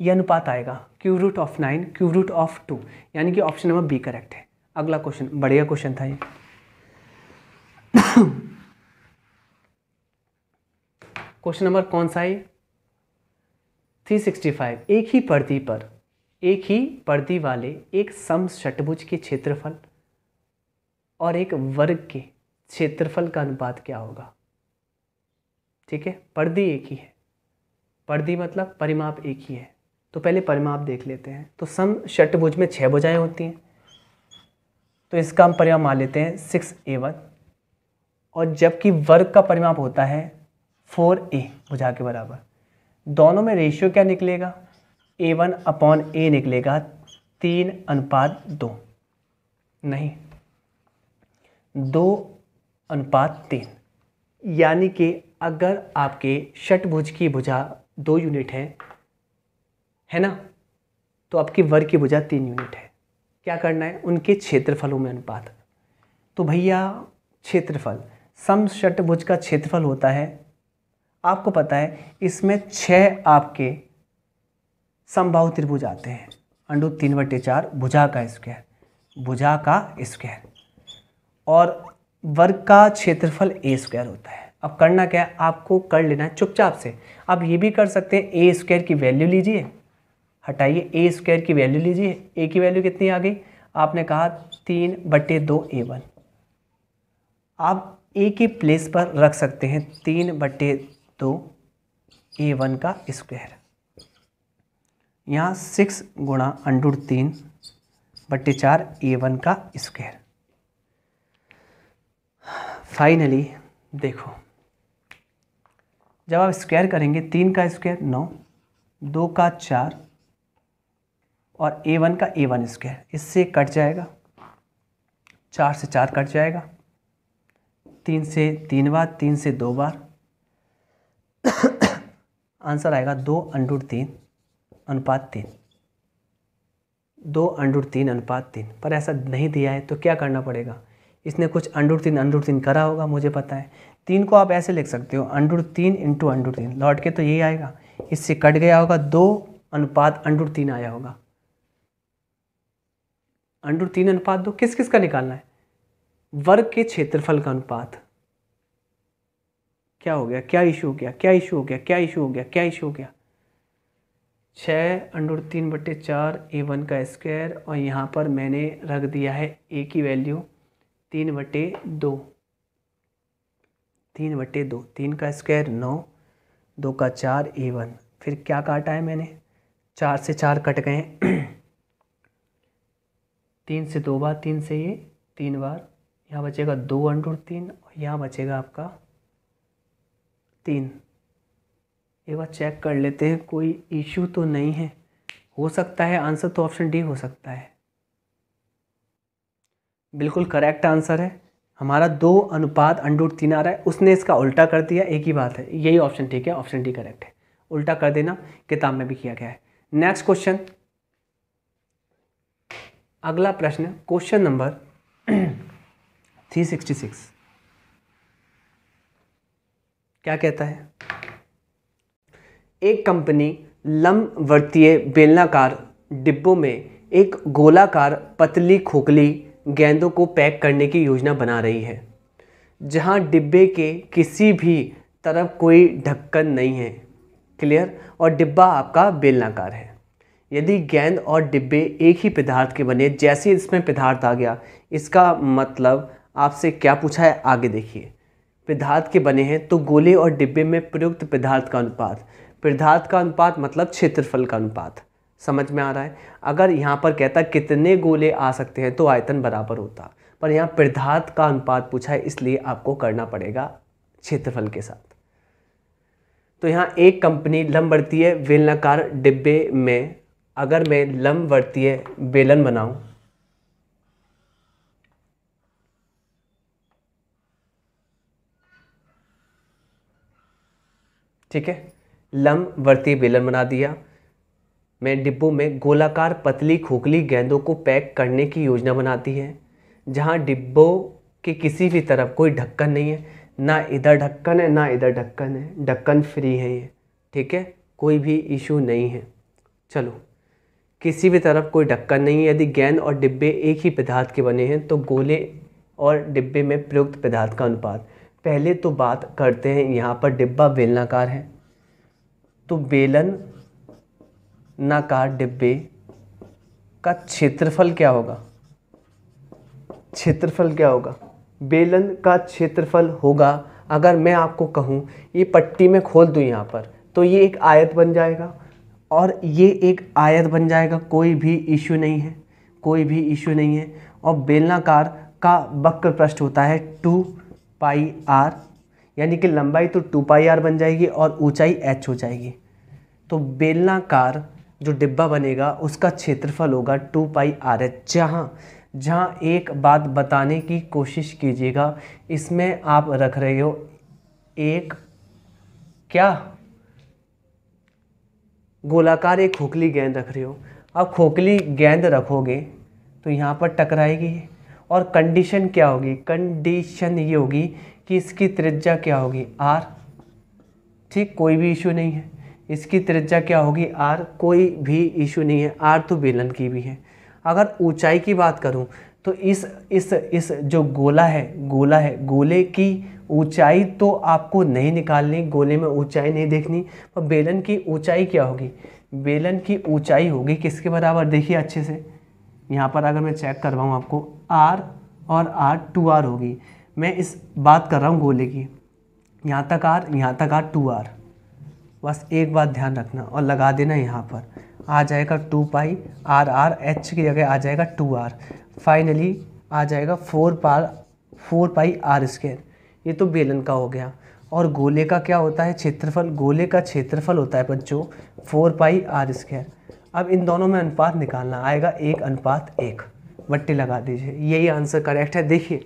ये अनुपात आएगा। Cube root of nine cube root of two यानी कि ऑप्शन नंबर बी करेक्ट है। अगला क्वेश्चन बढ़िया क्वेश्चन था ये। क्वेश्चन नंबर कौन सा है? थ्री सिक्सटी फाइव, एक ही पर्दी पर, एक ही पर्दी वाले एक सम षटभुज के क्षेत्रफल और एक वर्ग के क्षेत्रफल का अनुपात क्या होगा? ठीक है पर्दी एक ही है। पर्दी मतलब परिमाप एक ही है। तो पहले परिमाप देख लेते हैं। तो सम षटभुज में छः भुजाएँ होती हैं। तो इसका हम परिमाप मान लेते हैं सिक्स ए वन। और जबकि वर्ग का परिमाप होता है फोर ए, भुजा के बराबर। दोनों में रेशियो क्या निकलेगा? ए वन अपॉन ए निकलेगा, तीन अनुपात दो। नहीं, दो अनुपात तीन। यानी कि अगर आपके षटभुज की भुजा दो यूनिट है है ना? तो आपकी वर्ग की भुजा तीन यूनिट है। क्या करना है? उनके क्षेत्रफलों में अनुपात। तो भैया, क्षेत्रफल। सम षटभुज का क्षेत्रफल होता है आपको पता है, इसमें छः आपके समबाहु त्रिभुज आते हैं। अंडू तीन बटे चार, भुजा का स्क्वायर भुजा का स्क्वायर और वर्ग का क्षेत्रफल ए स्क्वायर होता है। अब करना क्या है? आपको कर लेना है चुपचाप से। आप ये भी कर सकते हैं ए स्क्वायर की वैल्यू लीजिए। हटाइए ए स्क्वायर की वैल्यू लीजिए। ए की वैल्यू कितनी आ गई? आपने कहा तीन बटे दो ए वन। आप ए की प्लेस पर रख सकते हैं, तीन बटे दो ए वन का स्क्वायर यहाँ सिक्स गुणा अंडूर तीन बट्टे चार ए वन का स्क्वायर फाइनली देखो। जब आप स्क्वायर करेंगे, तीन का स्क्वायर नौ, दो का चार और ए वन का ए वन स्क्वायर इससे कट जाएगा। चार से चार कट जाएगा। तीन से तीन बार, तीन से दो बार आंसर आएगा दो अंडूर तीन, अनुपात तीन। दो अंडूर तीन, अनुपात तीन। पर ऐसा नहीं दिया है तो क्या करना पड़ेगा? इसने कुछ अंडूर तीन अंडूर तीन करा होगा, मुझे पता है। तीन को आप ऐसे लिख सकते हो, अंडूर तीन इंटू अंडूर तीन। लौट के तो यही आएगा। इससे कट गया होगा, दो अनुपात अंडूर तीन आया होगा। अंडूर तीन अनुपात दो किस किस का निकालना है? वर्ग के क्षेत्रफल का अनुपात। क्या हो गया? क्या इशू हो गया? क्या इशू हो गया? क्या इशू हो गया? क्या इशू हो गया? छः अंडूर तीन बटे चार ए वन का स्क्वायर और यहाँ पर मैंने रख दिया है ए की वैल्यू तीन बटे दो। तीन बटे दो। तीन का स्क्वायर नौ, दो का चार ए वन। फिर क्या काटा है मैंने? चार से चार कट गए। तीन से दो बार तीन से ये तीन बार। यहाँ बचेगा दो अंडूर तीन और यहाँ बचेगा आपका तीन। एक बार चेक कर लेते हैं, कोई इश्यू तो नहीं है। हो सकता है आंसर तो ऑप्शन डी हो सकता है। बिल्कुल करेक्ट आंसर है। हमारा दो अनुपात अंडूर तीन आ रहा है, उसने इसका उल्टा कर दिया, एक ही बात है। यही ऑप्शन ठीक है ऑप्शन डी करेक्ट है। उल्टा कर देना, किताब में भी किया गया है। नेक्स्ट क्वेश्चन अगला प्रश्न question number three sixty six क्या कहता है? एक कंपनी लंबवर्तीय बेलनाकार डिब्बों में एक गोलाकार पतली खोखली गेंदों को पैक करने की योजना बना रही है, जहाँ डिब्बे के किसी भी तरफ़ कोई ढक्कन नहीं है। क्लियर? और डिब्बा आपका बेलनाकार है। यदि गेंद और डिब्बे एक ही पदार्थ के बने, जैसे इसमें पदार्थ आ गया, इसका मतलब आपसे क्या पूछा है? आगे देखिए। पदार्थ के बने हैं तो गोले और डिब्बे में प्रयुक्त पदार्थ का अनुपात। पदार्थ का अनुपात मतलब क्षेत्रफल का अनुपात। समझ में आ रहा है? अगर यहाँ पर कहता कितने गोले आ सकते हैं तो आयतन बराबर होता। पर यहाँ पदार्थ का अनुपात पूछा है, इसलिए आपको करना पड़ेगा क्षेत्रफल के साथ। तो यहाँ एक कंपनी लंबवर्तीय बेलनाकार डिब्बे में। अगर मैं लंबवर्तीय बेलन बनाऊँ ठीक है? लंबवर्तीय बेलन बना दिया। मैं डिब्बों में गोलाकार, पतली, खोखली गेंदों को पैक करने की योजना बनाती है, जहाँ डिब्बों के किसी भी तरफ़ कोई ढक्कन नहीं है। ना इधर ढक्कन है, ना इधर ढक्कन है। ढक्कन फ्री है ये, ठीक है? कोई भी इशू नहीं है। चलो, किसी भी तरफ़ कोई ढक्कन नहीं है। यदि गेंद और डिब्बे एक ही पदार्थ के बने हैं तो गोले और डिब्बे में प्रयुक्त पदार्थ का अनुपात। पहले तो बात करते हैं, यहाँ पर डिब्बा बेलनाकार है। तो बेलन नाकार डिब्बे का क्षेत्रफल क्या होगा? क्षेत्रफल क्या होगा? बेलन का क्षेत्रफल होगा। अगर मैं आपको कहूँ, ये पट्टी में खोल दूँ यहाँ पर तो ये एक आयत बन जाएगा। और ये एक आयत बन जाएगा, कोई भी इशू नहीं है, कोई भी इशू नहीं है। और बेलनाकार का वक्र पृष्ठ होता है टू पाई आर, यानी कि लंबाई तो टू पाई आर बन जाएगी और ऊंचाई एच हो जाएगी। तो बेलनाकार जो डिब्बा बनेगा, उसका क्षेत्रफल होगा टू पाई आर एच। जहाँ जहाँ एक बात बताने की कोशिश कीजिएगा, इसमें आप रख रहे हो एक, क्या? गोलाकार एक खोखली गेंद रख रहे हो। अब खोखली गेंद रखोगे तो यहाँ पर टकराएगी। और कंडीशन क्या होगी? कंडीशन ये होगी कि इसकी त्रिज्या क्या होगी? आर ठीक, कोई भी इशू नहीं है। इसकी त्रिज्या क्या होगी? आर कोई भी इशू नहीं है। आर तो बेलन की भी है। अगर ऊंचाई की बात करूँ तो इस इस इस जो गोला है गोला है, गोले की ऊंचाई तो आपको नहीं निकालनी, गोले में ऊंचाई नहीं देखनी। पर बेलन की ऊंचाई क्या होगी? बेलन की ऊंचाई होगी किसके बराबर? देखिए अच्छे से। यहाँ पर अगर मैं चेक करवाऊँ आपको आर और आर टू आर होगी। मैं इस बात कर रहा हूँ गोले की। यहाँ तक आर, यहाँ तक आर टू आर। बस एक बात ध्यान रखना और लगा देना यहाँ पर। आ जाएगा two pi R R, H की जगह आ जाएगा टू आर। फाइनली आ जाएगा फोर पार, फोर पाई आर स्क्वेयर। ये तो बेलन का हो गया। और गोले का क्या होता है? क्षेत्रफल, गोले का क्षेत्रफल होता है बच्चों, फोर पाई आर स्क्वेयर। अब इन दोनों में अनुपात निकालना, आएगा एक, अनुपात एक। बट्टी लगा दीजिए। यही आंसर करेक्ट है। देखिए,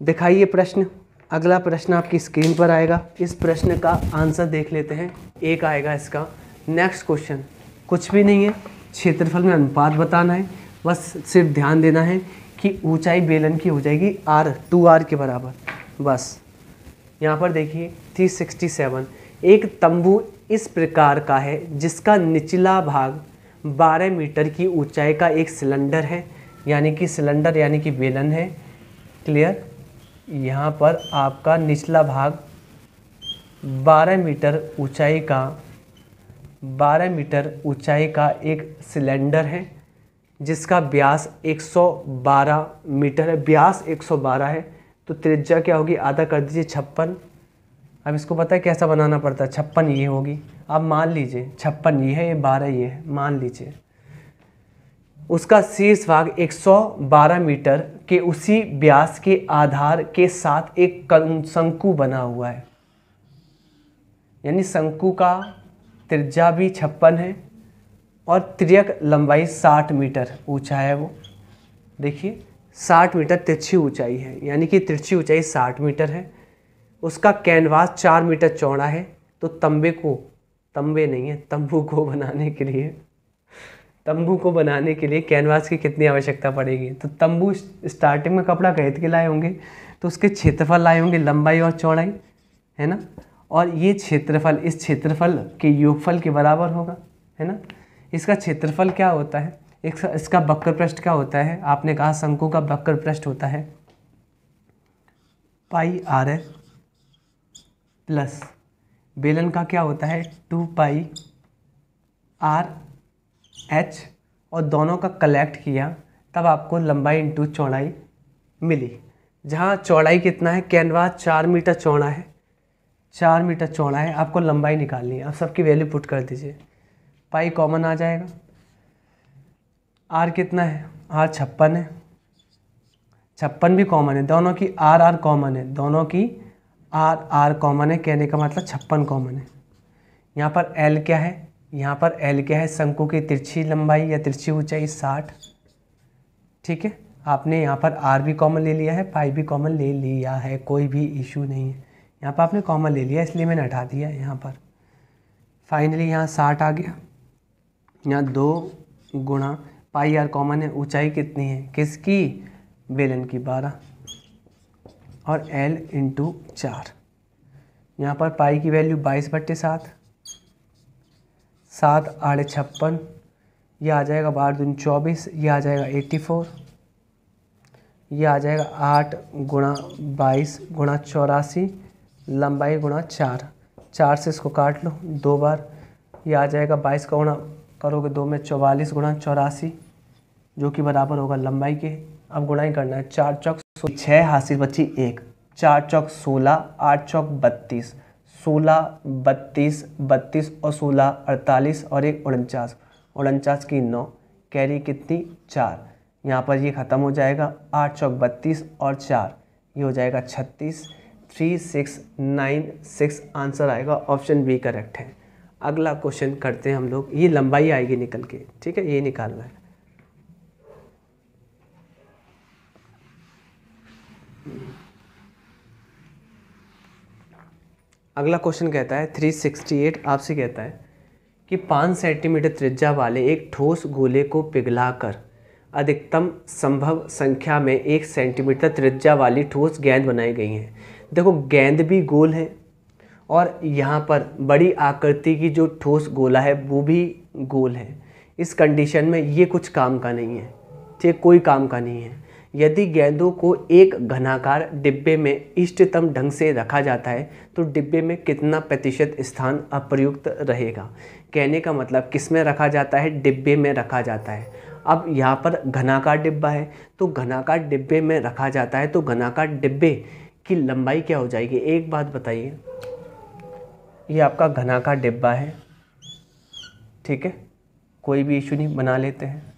दिखाइए प्रश्न। अगला प्रश्न आपकी स्क्रीन पर आएगा। इस प्रश्न का आंसर देख लेते हैं। एक आएगा इसका। नेक्स्ट क्वेश्चन कुछ भी नहीं है। क्षेत्रफल में अनुपात बताना है। बस सिर्फ़ ध्यान देना है कि ऊंचाई बेलन की हो जाएगी आर टू आर के बराबर। बस। यहाँ पर देखिए थ्री सिक्सटी सेवन एक तंबू इस प्रकार का है जिसका निचला भाग 12 मीटर की ऊंचाई का एक सिलेंडर है, यानी कि सिलेंडर, यानी कि बेलन है। क्लियर? यहाँ पर आपका निचला भाग 12 मीटर ऊंचाई का 12 मीटर ऊंचाई का एक सिलेंडर है, जिसका व्यास 112 मीटर है। व्यास 112 है तो त्रिज्या क्या होगी? आधा कर दीजिए छप्पन। अब इसको पता है कैसा बनाना पड़ता है? छप्पन ये होगी। आप मान लीजिए, छप्पन, ये है, ये बारह, ये है, मान लीजिए। उसका शीर्ष भाग 112 मीटर के उसी व्यास के आधार के साथ एक शंकु बना हुआ है। यानी शंकु का त्रिज्या भी छप्पन है और त्रियक लंबाई 60 मीटर ऊँचा है वो। देखिए 60 मीटर तिरछी ऊंचाई है, यानी कि तिरछी ऊंचाई 60 मीटर है। उसका कैनवास चार मीटर चौड़ा है तो तंबे को तंबे नहीं है, तंबू को बनाने के लिए। तंबू को बनाने के लिए कैनवास की कितनी आवश्यकता पड़ेगी? तो तंबू स्टार्टिंग में कपड़ा खरीद के लाए होंगे तो उसके क्षेत्रफल लाए होंगे लंबाई और चौड़ाई, है ना? और ये क्षेत्रफल, इस क्षेत्रफल के योगफल के बराबर होगा, है ना? इसका क्षेत्रफल क्या होता है? एक इसका बक्कर पृष्ठ क्या होता है? आपने कहा शंकु का बक्कर पृष्ठ होता है, पाई आर है प्लस। बेलन का क्या होता है? टू पाई आर एच और दोनों का कलेक्ट किया, तब आपको लंबाई इंटू चौड़ाई मिली। जहाँ चौड़ाई कितना है? कैनवास चार मीटर चौड़ा है। चार मीटर चौड़ा है, आपको लंबाई निकालनी है। आप सबकी वैल्यू पुट कर दीजिए। पाई कॉमन आ जाएगा। आर कितना है? आर छप्पन है। छप्पन भी कॉमन है। दोनों की आर आर कॉमन है। दोनों की आर आर कॉमन है, कहने का मतलब छप्पन कॉमन है। यहाँ पर एल क्या है? यहाँ पर एल क्या है? शंकु की तिरछी लंबाई या तिरछी ऊंचाई साठ। ठीक है? आपने यहाँ पर आर भी कॉमन ले लिया है, पाई भी कॉमन ले लिया है, कोई भी इशू नहीं है। यहाँ पर आपने कॉमन ले लिया, इसलिए मैंने हटा दिया यहाँ पर। फाइनली यहाँ साठ आ गया। यहाँ दो गुणा पाई आर कॉमन है, ऊंचाई कितनी है? किसकी? बेलन की, बारह। और एल इंटू चार। यहाँ पर पाई की वैल्यू बाईस बट्टे सात सात आठ छप्पन यह आ जाएगा बारह दून चौबीस यह आ जाएगा एट्टी फोर यह आ जाएगा आठ गुणा बाईस गुणा चौरासी, लंबाई गुणा चार। चार से इसको काट लो दो बार यह आ जाएगा बाईस का गुणा करोगे दो में चौवालीस गुणा चौरासी, जो कि बराबर होगा लंबाई के। अब गुणाई करना है। चार चौक छः हासिल बची एक। चार चौक सोलह, आठ चौक बत्तीस। सोलह, बत्तीस बत्तीस और सोलह, अड़तालीस और एक उनचास। उनचास की नौ, कैरी कितनी? चार। यहाँ पर ये ख़त्म हो जाएगा। आठ चौक बत्तीस और चार। ये हो जाएगा छत्तीस। Three, six, nine, six answer आएगा। ऑप्शन बी करेक्ट है। अगला क्वेश्चन करते हैं हम लोग। ये लंबाई आएगी निकल के। ठीक है, ये निकालना है। अगला क्वेश्चन कहता है 368 आपसे कहता है कि पाँच सेंटीमीटर त्रिज्या वाले एक ठोस गोले को पिघलाकर अधिकतम संभव संख्या में एक सेंटीमीटर त्रिज्या वाली ठोस गेंद बनाई गई हैं। देखो, गेंद भी गोल है और यहाँ पर बड़ी आकृति की जो ठोस गोला है, वो भी गोल है। इस कंडीशन में ये कुछ काम का नहीं है ठीक कोई काम का नहीं है। यदि गेंदों को एक घनाकार डिब्बे में इष्टतम ढंग से रखा जाता है तो डिब्बे में कितना प्रतिशत स्थान अप्रयुक्त रहेगा? कहने का मतलब किसमें रखा जाता है? डिब्बे में रखा जाता है। अब यहाँ पर घनाकार डिब्बा है तो घनाकार डिब्बे में रखा जाता है तो घनाकार डिब्बे की लंबाई क्या हो जाएगी? एक बात बताइए। ये आपका घनाकार डिब्बा है, ठीक है? कोई भी इशू नहीं, बना लेते हैं।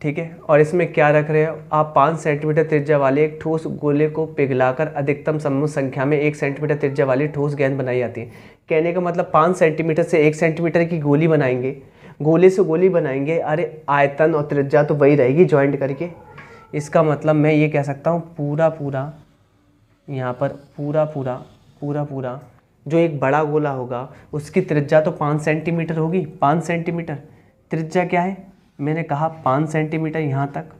ठीक है? और इसमें क्या रख रहे हो? आप पाँच सेंटीमीटर त्रिज्या वाले एक ठोस गोले को पिघलाकर अधिकतम समूह संख्या में एक सेंटीमीटर त्रिज्या वाली ठोस गेंद बनाई जाती है। कहने का मतलब पाँच सेंटीमीटर से एक सेंटीमीटर की गोली बनाएँगे। गोले से गोली बनाएँगे। अरे, आयतन और त्रिज्या तो वही रहेगी ज्वाइंट करके। इसका मतलब मैं ये कह सकता हूँ, पूरा पूरा, यहाँ पर पूरा पूरा पूरा पूरा, जो एक बड़ा गोला होगा, उसकी त्रिज्या तो पाँच सेंटीमीटर होगी। पाँच सेंटीमीटर त्रिज्या क्या है? मैंने कहा पाँच सेंटीमीटर यहाँ तक।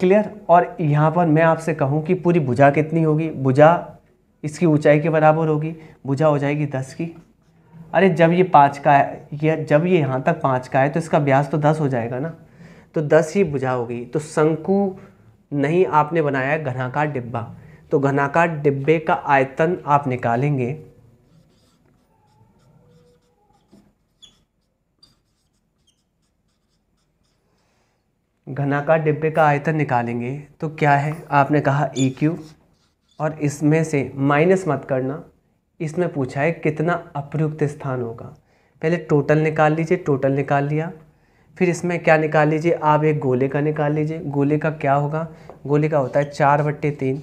क्लियर? और यहाँ पर मैं आपसे कहूँ कि पूरी भुजा कितनी होगी? भुजा इसकी ऊंचाई के बराबर होगी। भुजा हो जाएगी दस की। अरे जब ये पाँच का है, ये जब ये यहाँ तक पाँच का है तो इसका ब्याज तो दस हो जाएगा ना। तो दस ही भुजा होगी। तो शंकु नहीं आपने बनाया है घनाकार डिब्बा। तो घनाकार डिब्बे का आयतन आप निकालेंगे। घनाकार डिब्बे का आयतन निकालेंगे तो क्या है? आपने कहा ई क्यू और इसमें से माइनस मत करना। इसमें पूछा है कितना अप्रयुक्त स्थान होगा। पहले टोटल निकाल लीजिए टोटल निकाल लिया। फिर इसमें क्या निकाल लीजिए? आप एक गोले का निकाल लीजिए। गोले का क्या होगा? गोले का होता है चार बट्टे तीन,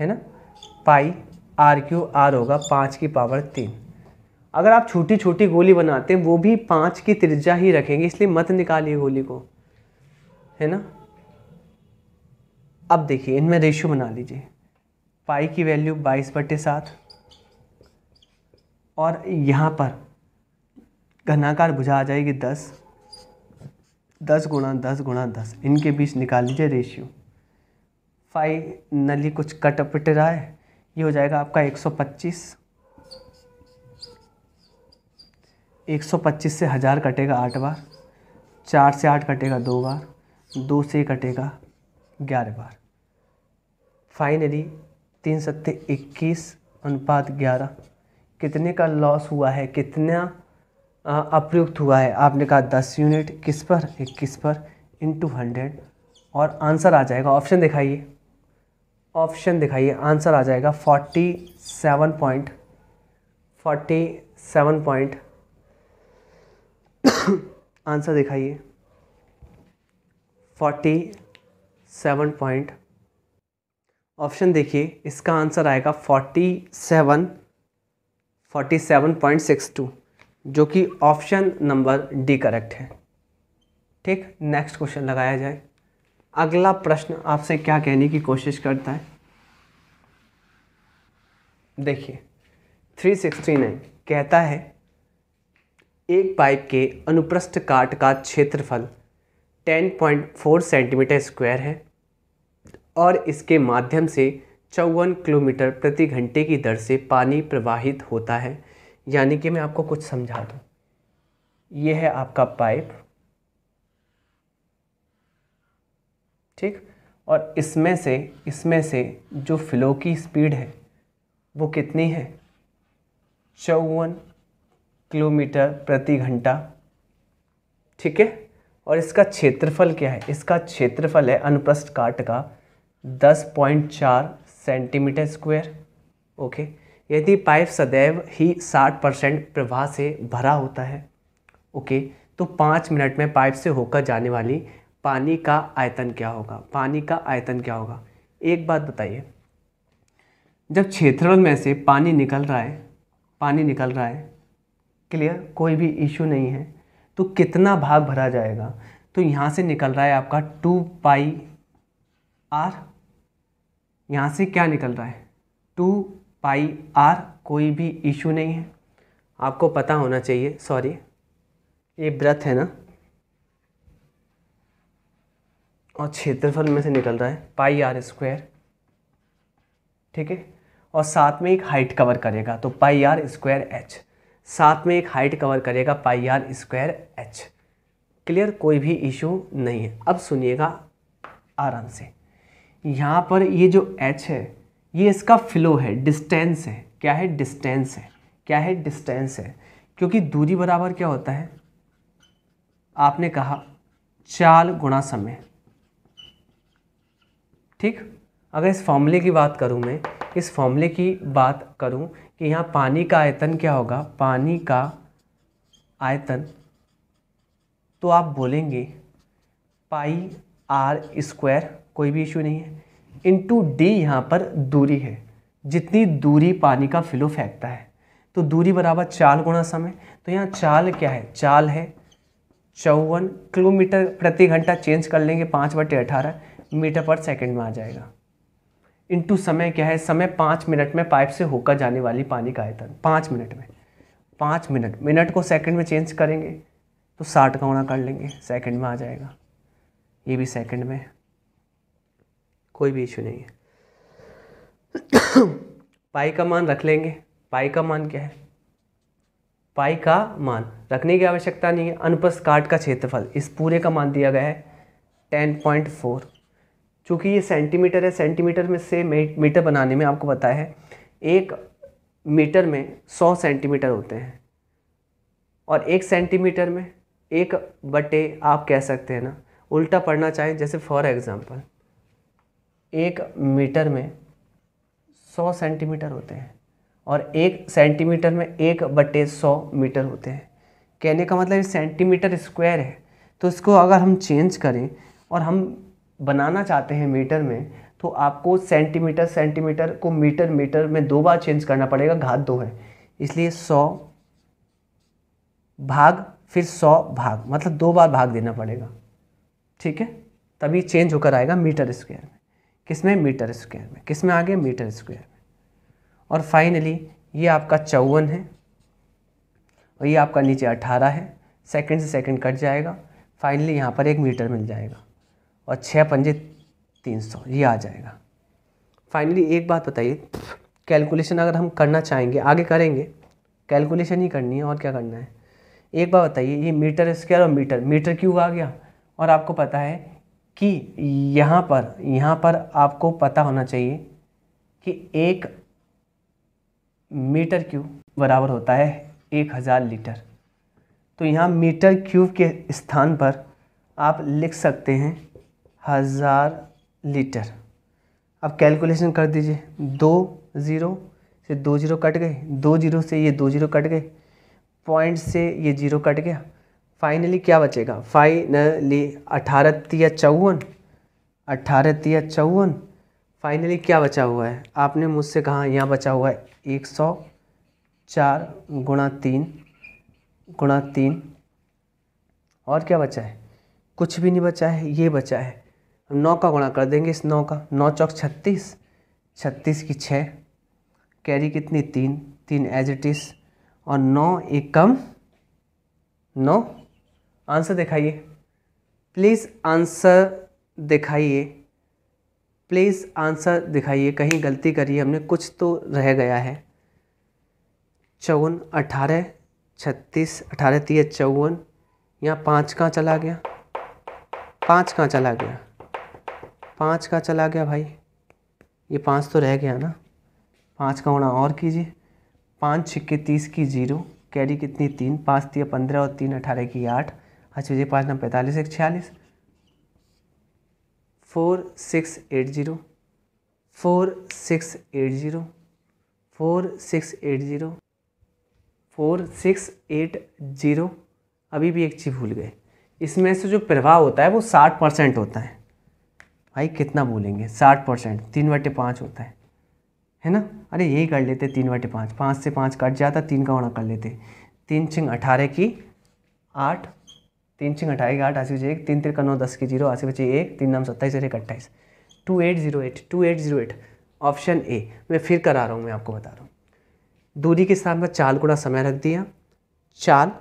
है ना? पाई आर क्यू आर होगा, पाँच की पावर तीन। अगर आप छोटी छोटी गोली बनाते हैं, वो भी पाँच की त्रिज्या ही रखेंगे, इसलिए मत निकालिए गोली को। है ना? अब देखिए, इनमें रेशियो बना लीजिए। पाई की वैल्यू बाईस बटे सात। और यहाँ पर घनाकार भुजा आ जाएगी दस। दस गुणा दस गुणा दस। इनके बीच निकाल लीजिए रेशियो फाइनली कुछ कट पिट रहा है। ये हो जाएगा आपका एक सौ पच्चीस। एक सौ पच्चीस से हज़ार कटेगा आठ बार। चार से आठ कटेगा दो बार। दो से कटेगा ग्यारह बार। फाइनली तीन सत्ते इक्कीस, अनुपात ग्यारह। कितने का लॉस हुआ है? कितना अप्रयुक्त हुआ है? आपने कहा दस यूनिट किस पर? इक्कीस पर इंटू हंड्रेड और आंसर आ जाएगा। ऑप्शन दिखाइए। ऑप्शन दिखाइए। आंसर आ जाएगा forty seven point forty seven point answer दिखाइए। फोर्टी सेवन पॉइंट ऑप्शन देखिए, इसका आंसर आएगा forty seven forty seven point six two जो कि ऑप्शन नंबर डी करेक्ट है। ठीक नेक्स्ट क्वेश्चन लगाया जाए। अगला प्रश्न आपसे क्या कहने की कोशिश करता है? देखिए 369 कहता है, एक पाइप के अनुप्रस्थ काट का क्षेत्रफल 10.4 सेंटीमीटर स्क्वायर है और इसके माध्यम से चौवन किलोमीटर प्रति घंटे की दर से पानी प्रवाहित होता है। यानी कि मैं आपको कुछ समझा दूँ। यह है आपका पाइप। ठीक? और इसमें से इसमें से जो फ्लो की स्पीड है, वो कितनी है? चौवन किलोमीटर प्रति घंटा। ठीक है? और इसका क्षेत्रफल क्या है? इसका क्षेत्रफल है अनुप्रस्थ काट का 10.4 सेंटीमीटर स्क्वायर। ओके? यदि पाइप सदैव ही 60 परसेंट प्रवाह से भरा होता है, ओके तो पाँच मिनट में पाइप से होकर जाने वाली पानी का आयतन क्या होगा? पानी का आयतन क्या होगा? एक बात बताइए। जब क्षेत्रफल में से पानी निकल रहा है, पानी निकल रहा है, क्लियर? कोई भी इशू नहीं है। तो कितना भाग भरा जाएगा? तो यहाँ से निकल रहा है आपका टू पाई आर। यहाँ से क्या निकल रहा है? टू पाई आर कोई भी इशू नहीं है। आपको पता होना चाहिए, सॉरी, ये व्रत है ना? और क्षेत्रफल में से निकल रहा है पाई आर स्क्वायर, ठीक है? और साथ में एक हाइट कवर करेगा तो पाई आर स्क्वायर एच। साथ में एक हाइट कवर करेगा pi R square H clear कोई भी इशू नहीं है। अब सुनिएगा आराम से यहाँ पर ये जो एच है, ये इसका फ्लो है डिस्टेंस है। क्या है? डिस्टेंस है। क्या है? डिस्टेंस है। क्योंकि दूरी बराबर क्या होता है? आपने कहा चाल गुणा समय। ठीक? अगर इस फॉर्मूले की बात करूँ मैं, इस फॉर्मूले की बात करूँ कि यहाँ पानी का आयतन क्या होगा? पानी का आयतन। तो आप बोलेंगे, पाई आर स्क्वायर, कोई भी इशू नहीं है। इंटू डी यहाँ पर दूरी है। जितनी दूरी पानी का फिलो फेंकता है। तो दूरी बराबर चाल गुणा समय तो यहाँ चाल क्या है? चाल है चौवन किलोमीटर प्रति घंटा चेंज कर लेंगे, पाँच बटे अठारह मीटर पर सेकंड में आ जाएगा। इंटू समय क्या है? समय पाँच मिनट में पाइप से होकर जाने वाली पानी का आयतन। पाँच मिनट में। पाँच मिनट। मिनट को सेकंड में चेंज करेंगे तो साठ का गुणा कर लेंगे। सेकंड में आ जाएगा। ये भी सेकंड में। कोई भी इशू नहीं है। पाई का मान रख लेंगे। पाई का मान क्या है? पाई का मान रखने की आवश्यकता नहीं है। अनुप्रस्थ काट का क्षेत्रफल इस पूरे का मान दिया गया है। Ten point four. चूँकि ये सेंटीमीटर है सेंटीमीटर में से मीटर बनाने में आपको पता है, एक मीटर में सौ सेंटीमीटर होते हैं। और एक सेंटीमीटर में एक बटे आप कह सकते हैं ना, उल्टा पढ़ना चाहें, जैसे फॉर एग्ज़ाम्पल एक मीटर में सौ सेंटीमीटर होते हैं और एक सेंटीमीटर में एक बटे सौ मीटर होते हैं। कहने का मतलब सेंटीमीटर स्क्वायर है। तो इसको अगर हम चेंज करें और हम बनाना चाहते हैं मीटर में तो आपको सेंटीमीटर सेंटीमीटर को मीटर मीटर में दो बार चेंज करना पड़ेगा, घात दो है। इसलिए सौ भाग, फिर सौ भाग मतलब दो बार भाग देना पड़ेगा। ठीक है? तभी चेंज होकर आएगा मीटर स्क्वायर में। किसमें? मीटर स्क्वायर में। किसमें आ गया? मीटर स्क्वायर में। और फाइनली ये आपका चौवन है। और ये आपका नीचे अठारह है। सेकंड से सेकंड कट जाएगा। फाइनली यहाँ पर एक मीटर मिल जाएगा। और छः पंजे तीन सौ, ये आ जाएगा। फाइनली एक बात बताइए कैलकुलेशन अगर हम करना चाहेंगे, आगे करेंगे कैलकुलेशन ही करनी है, और क्या करना है? एक बात बताइए, ये मीटर स्क्वायर और मीटर मीटर क्यों आ गया, और आपको पता है कि यहाँ पर यहाँ पर आपको पता होना चाहिए कि एक मीटर क्यूब बराबर होता है एक हज़ार लीटर। तो यहाँ मीटर क्यूब के स्थान पर आप लिख सकते हैं हज़ार लीटर। अब कैलकुलेशन कर दीजिए। दो ज़ीरो से दो ज़ीरो कट गए। दो ज़ीरो से ये दो ज़ीरो कट गए। पॉइंट से ये ज़ीरो कट गया। फाइनली क्या बचेगा? फाइनली अठारह तिया चौवन। अठारह तिया चौवन। फाइनली क्या बचा हुआ है? आपने मुझसे कहा, यहाँ बचा हुआ है एक सौ चार गुणा तीन गुणा तीन। और क्या बचा है? कुछ भी नहीं बचा है, ये बचा है। नौ का गुणा कर देंगे इस नौ का। नौ चौक छत्तीस। छत्तीस की छः कैरी कितनी? तीन। तीन एज इट इज़ और नौ एक कम नौ। आंसर दिखाइए। प्लीज़ आंसर दिखाइए। प्लीज़ आंसर दिखाइए। कहीं गलती करिए हमने कुछ तो रह गया है। चौवन, अठारह, छत्तीस, अठारह, तीस, चौवन। यहाँ पाँच कहाँ चला गया? पाँच कहाँ चला गया? पाँच का चला गया भाई। ये पाँच तो रह गया ना। पाँच का होना और कीजिए। पाँच छिक्के तीस की ज़ीरो, कैरी कितनी? तीन। पाँच तीन पंद्रह और तीन अठारह की आठ। अच्छा जी पाँच नौ पैंतालीस, एक छियालीस। Four six eight zero. Four six eight zero. Four six eight zero. Four six eight zero. अभी भी एक चीज़ भूल गए। इसमें से जो प्रभाव होता है, वो साठ परसेंट होता है। भाई कितना बोलेंगे? साठ परसेंट, तीन बटे पाँच होता है। है ना? अरे यही कर लेते, तीन बटे पाँच। पाँच से पाँच कट जाता, तीन का गुणा कर लेते। तीन छिंग अठारह की आठ, तीन छिंग अठारह की आठ अस्सी बचे एक, तीन तिरका नौ, दस की ज़ीरो अस्सी बचे एक, तीन नाम सत्ताईस एक अट्ठाईस। Two eight zero eight, two eight zero eight, option A. मैं फिर करा रहा हूँ, मैं आपको बता रहा हूँ। दूरी के स्थान पर चाल गुणा समय रख दिया। चाल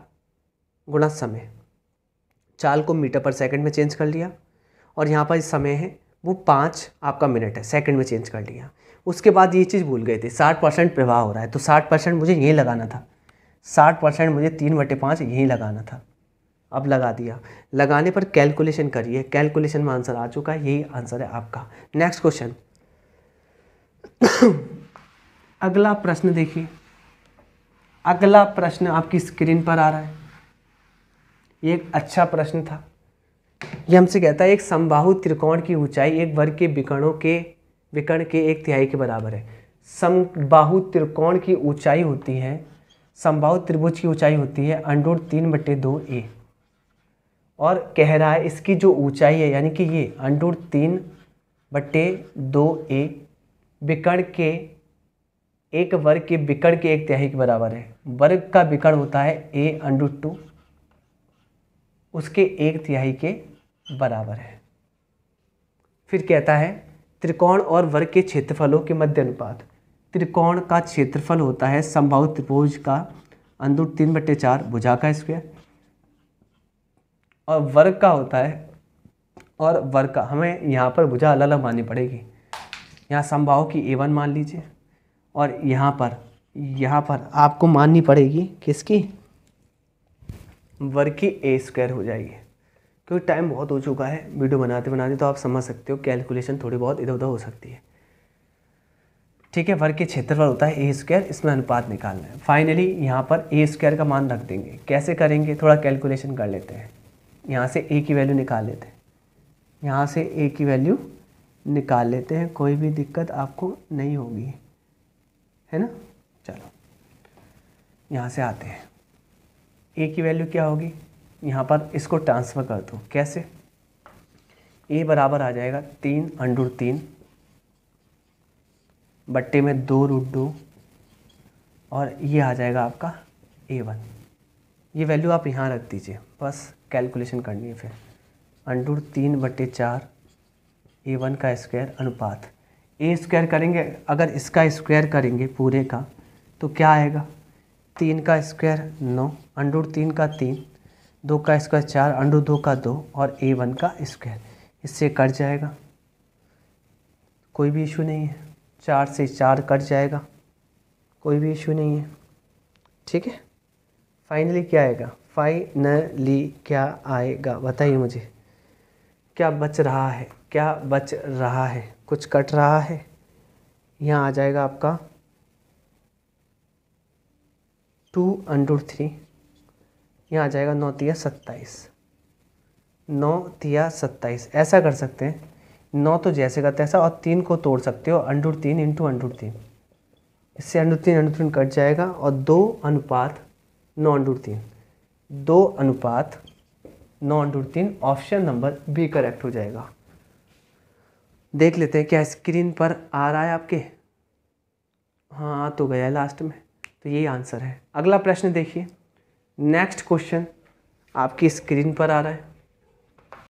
गुणा समय। चाल को मीटर पर सेकंड में चेंज कर लिया। और यहाँ पर समय है, वो पाँच आपका मिनट है सेकंड में चेंज कर लिया। उसके बाद ये चीज़ भूल गए थे, साठ परसेंट प्रवाह हो रहा है तो साठ परसेंट मुझे यहीं लगाना था। साठ परसेंट मुझे तीन बटे पाँच यहीं लगाना था। अब लगा दिया। लगाने पर कैलकुलेशन करिए। कैलकुलेशन में आंसर आ चुका है, यही आंसर है आपका। नेक्स्ट क्वेश्चन अगला प्रश्न देखिए। अगला प्रश्न आपकी स्क्रीन पर आ रहा है। ये एक अच्छा प्रश्न था। ये हमसे कहता है, एक समबाहु त्रिकोण की ऊंचाई एक वर्ग के विकर्णों के, विकर्ण के एक तिहाई के बराबर है। समबाहु त्रिकोण की ऊंचाई होती है, समबाहु त्रिभुज की ऊंचाई होती है, अंडोर तीन बटे दो ए। और कह रहा है, इसकी जो ऊंचाई है, यानी कि ये, अंडोर तीन बटे दो ए, विकर्ण के एक वर्ग के, विकर्ण के एक तिहाई के बराबर है। वर्ग का विकर्ण होता है ए अंडर टू, उसके एक तिहाई के बराबर है। फिर कहता है, त्रिकोण और वर्ग के क्षेत्रफलों के मध्य अनुपात। त्रिकोण का क्षेत्रफल होता है संभाव त्रिभुज का अंदर तीन बट्टे चार भुजा का स्क्वायर और वर्ग का होता है, और वर्ग का। हमें यहाँ पर भुजा अलग अलग माननी पड़ेगी। यहाँ संभाव की ए वन मान लीजिए, और यहाँ पर यहाँ पर आपको माननी पड़ेगी किसकी? वर्ग की ए स्क्वायर हो जाएगी। क्योंकि टाइम बहुत हो चुका है वीडियो बनाते बनाते तो आप समझ सकते हो कैलकुलेशन थोड़ी बहुत इधर उधर हो सकती है। ठीक है, वर्ग के क्षेत्रफल होता है ए स्क्वायर इसमें अनुपात निकालना है। फाइनली यहाँ पर ए स्क्वायर का मान रख देंगे। कैसे करेंगे? थोड़ा कैलकुलेशन कर लेते हैं। यहाँ से ए की वैल्यू निकाल लेते हैं। यहाँ से ए की वैल्यू निकाल लेते हैं। कोई भी दिक्कत आपको नहीं होगी। है ना? चलो। यहाँ से आते हैं। ए की वैल्यू क्या होगी? यहाँ पर इसको ट्रांसफ़र कर दो। कैसे? ए बराबर आ जाएगा तीन अंडूर तीन। बट्टे में दो रूट दो। और ये आ जाएगा आपका ए वन ये वैल्यू आप यहाँ रख दीजिए। बस कैलकुलेशन करनी है फिर। अंडूर तीन बट्टे चार ए वन का स्क्वायर अनुपात। ए स्क्वायर करेंगे, अगर इसका स्क्वायर करेंगे पूरे का तो क्या आएगा? तीन का स्क्वायर नौ, अंडूर तीन का तीन। दो का स्क्वायर चार अंडूर दो का दो और ए वन का स्क्वायर इससे कट जाएगा। कोई भी इशू नहीं है। चार से चार कट जाएगा। कोई भी इशू नहीं है। ठीक है? फाइनली क्या आएगा? फाइनली क्या आएगा? बताइए मुझे। क्या बच रहा है? क्या बच रहा है? कुछ कट रहा है? यहाँ आ जाएगा आपका। टू अंडर थ्री यहाँ आ जाएगा नौ तिया सत्ताईस। नौ तिया सत्ताईस। ऐसा कर सकते हैं। नौ तो जैसे का तैसा और तीन को तोड़ सकते हो। अंडर तीन इंटू अंडर तीन। इससे अंडर तीन अंडर तीन कट जाएगा और दो अनुपात नौ अंडर तीन। दो अनुपात नौ अंडर तीन ऑप्शन नंबर बी करेक्ट हो जाएगा। देख लेते हैं क्या स्क्रीन पर आ रहा है आपके? हाँ तो गया लास्ट में। तो यही आंसर है। अगला प्रश्न देखिए। नेक्स्ट क्वेश्चन आपकी स्क्रीन पर आ रहा है।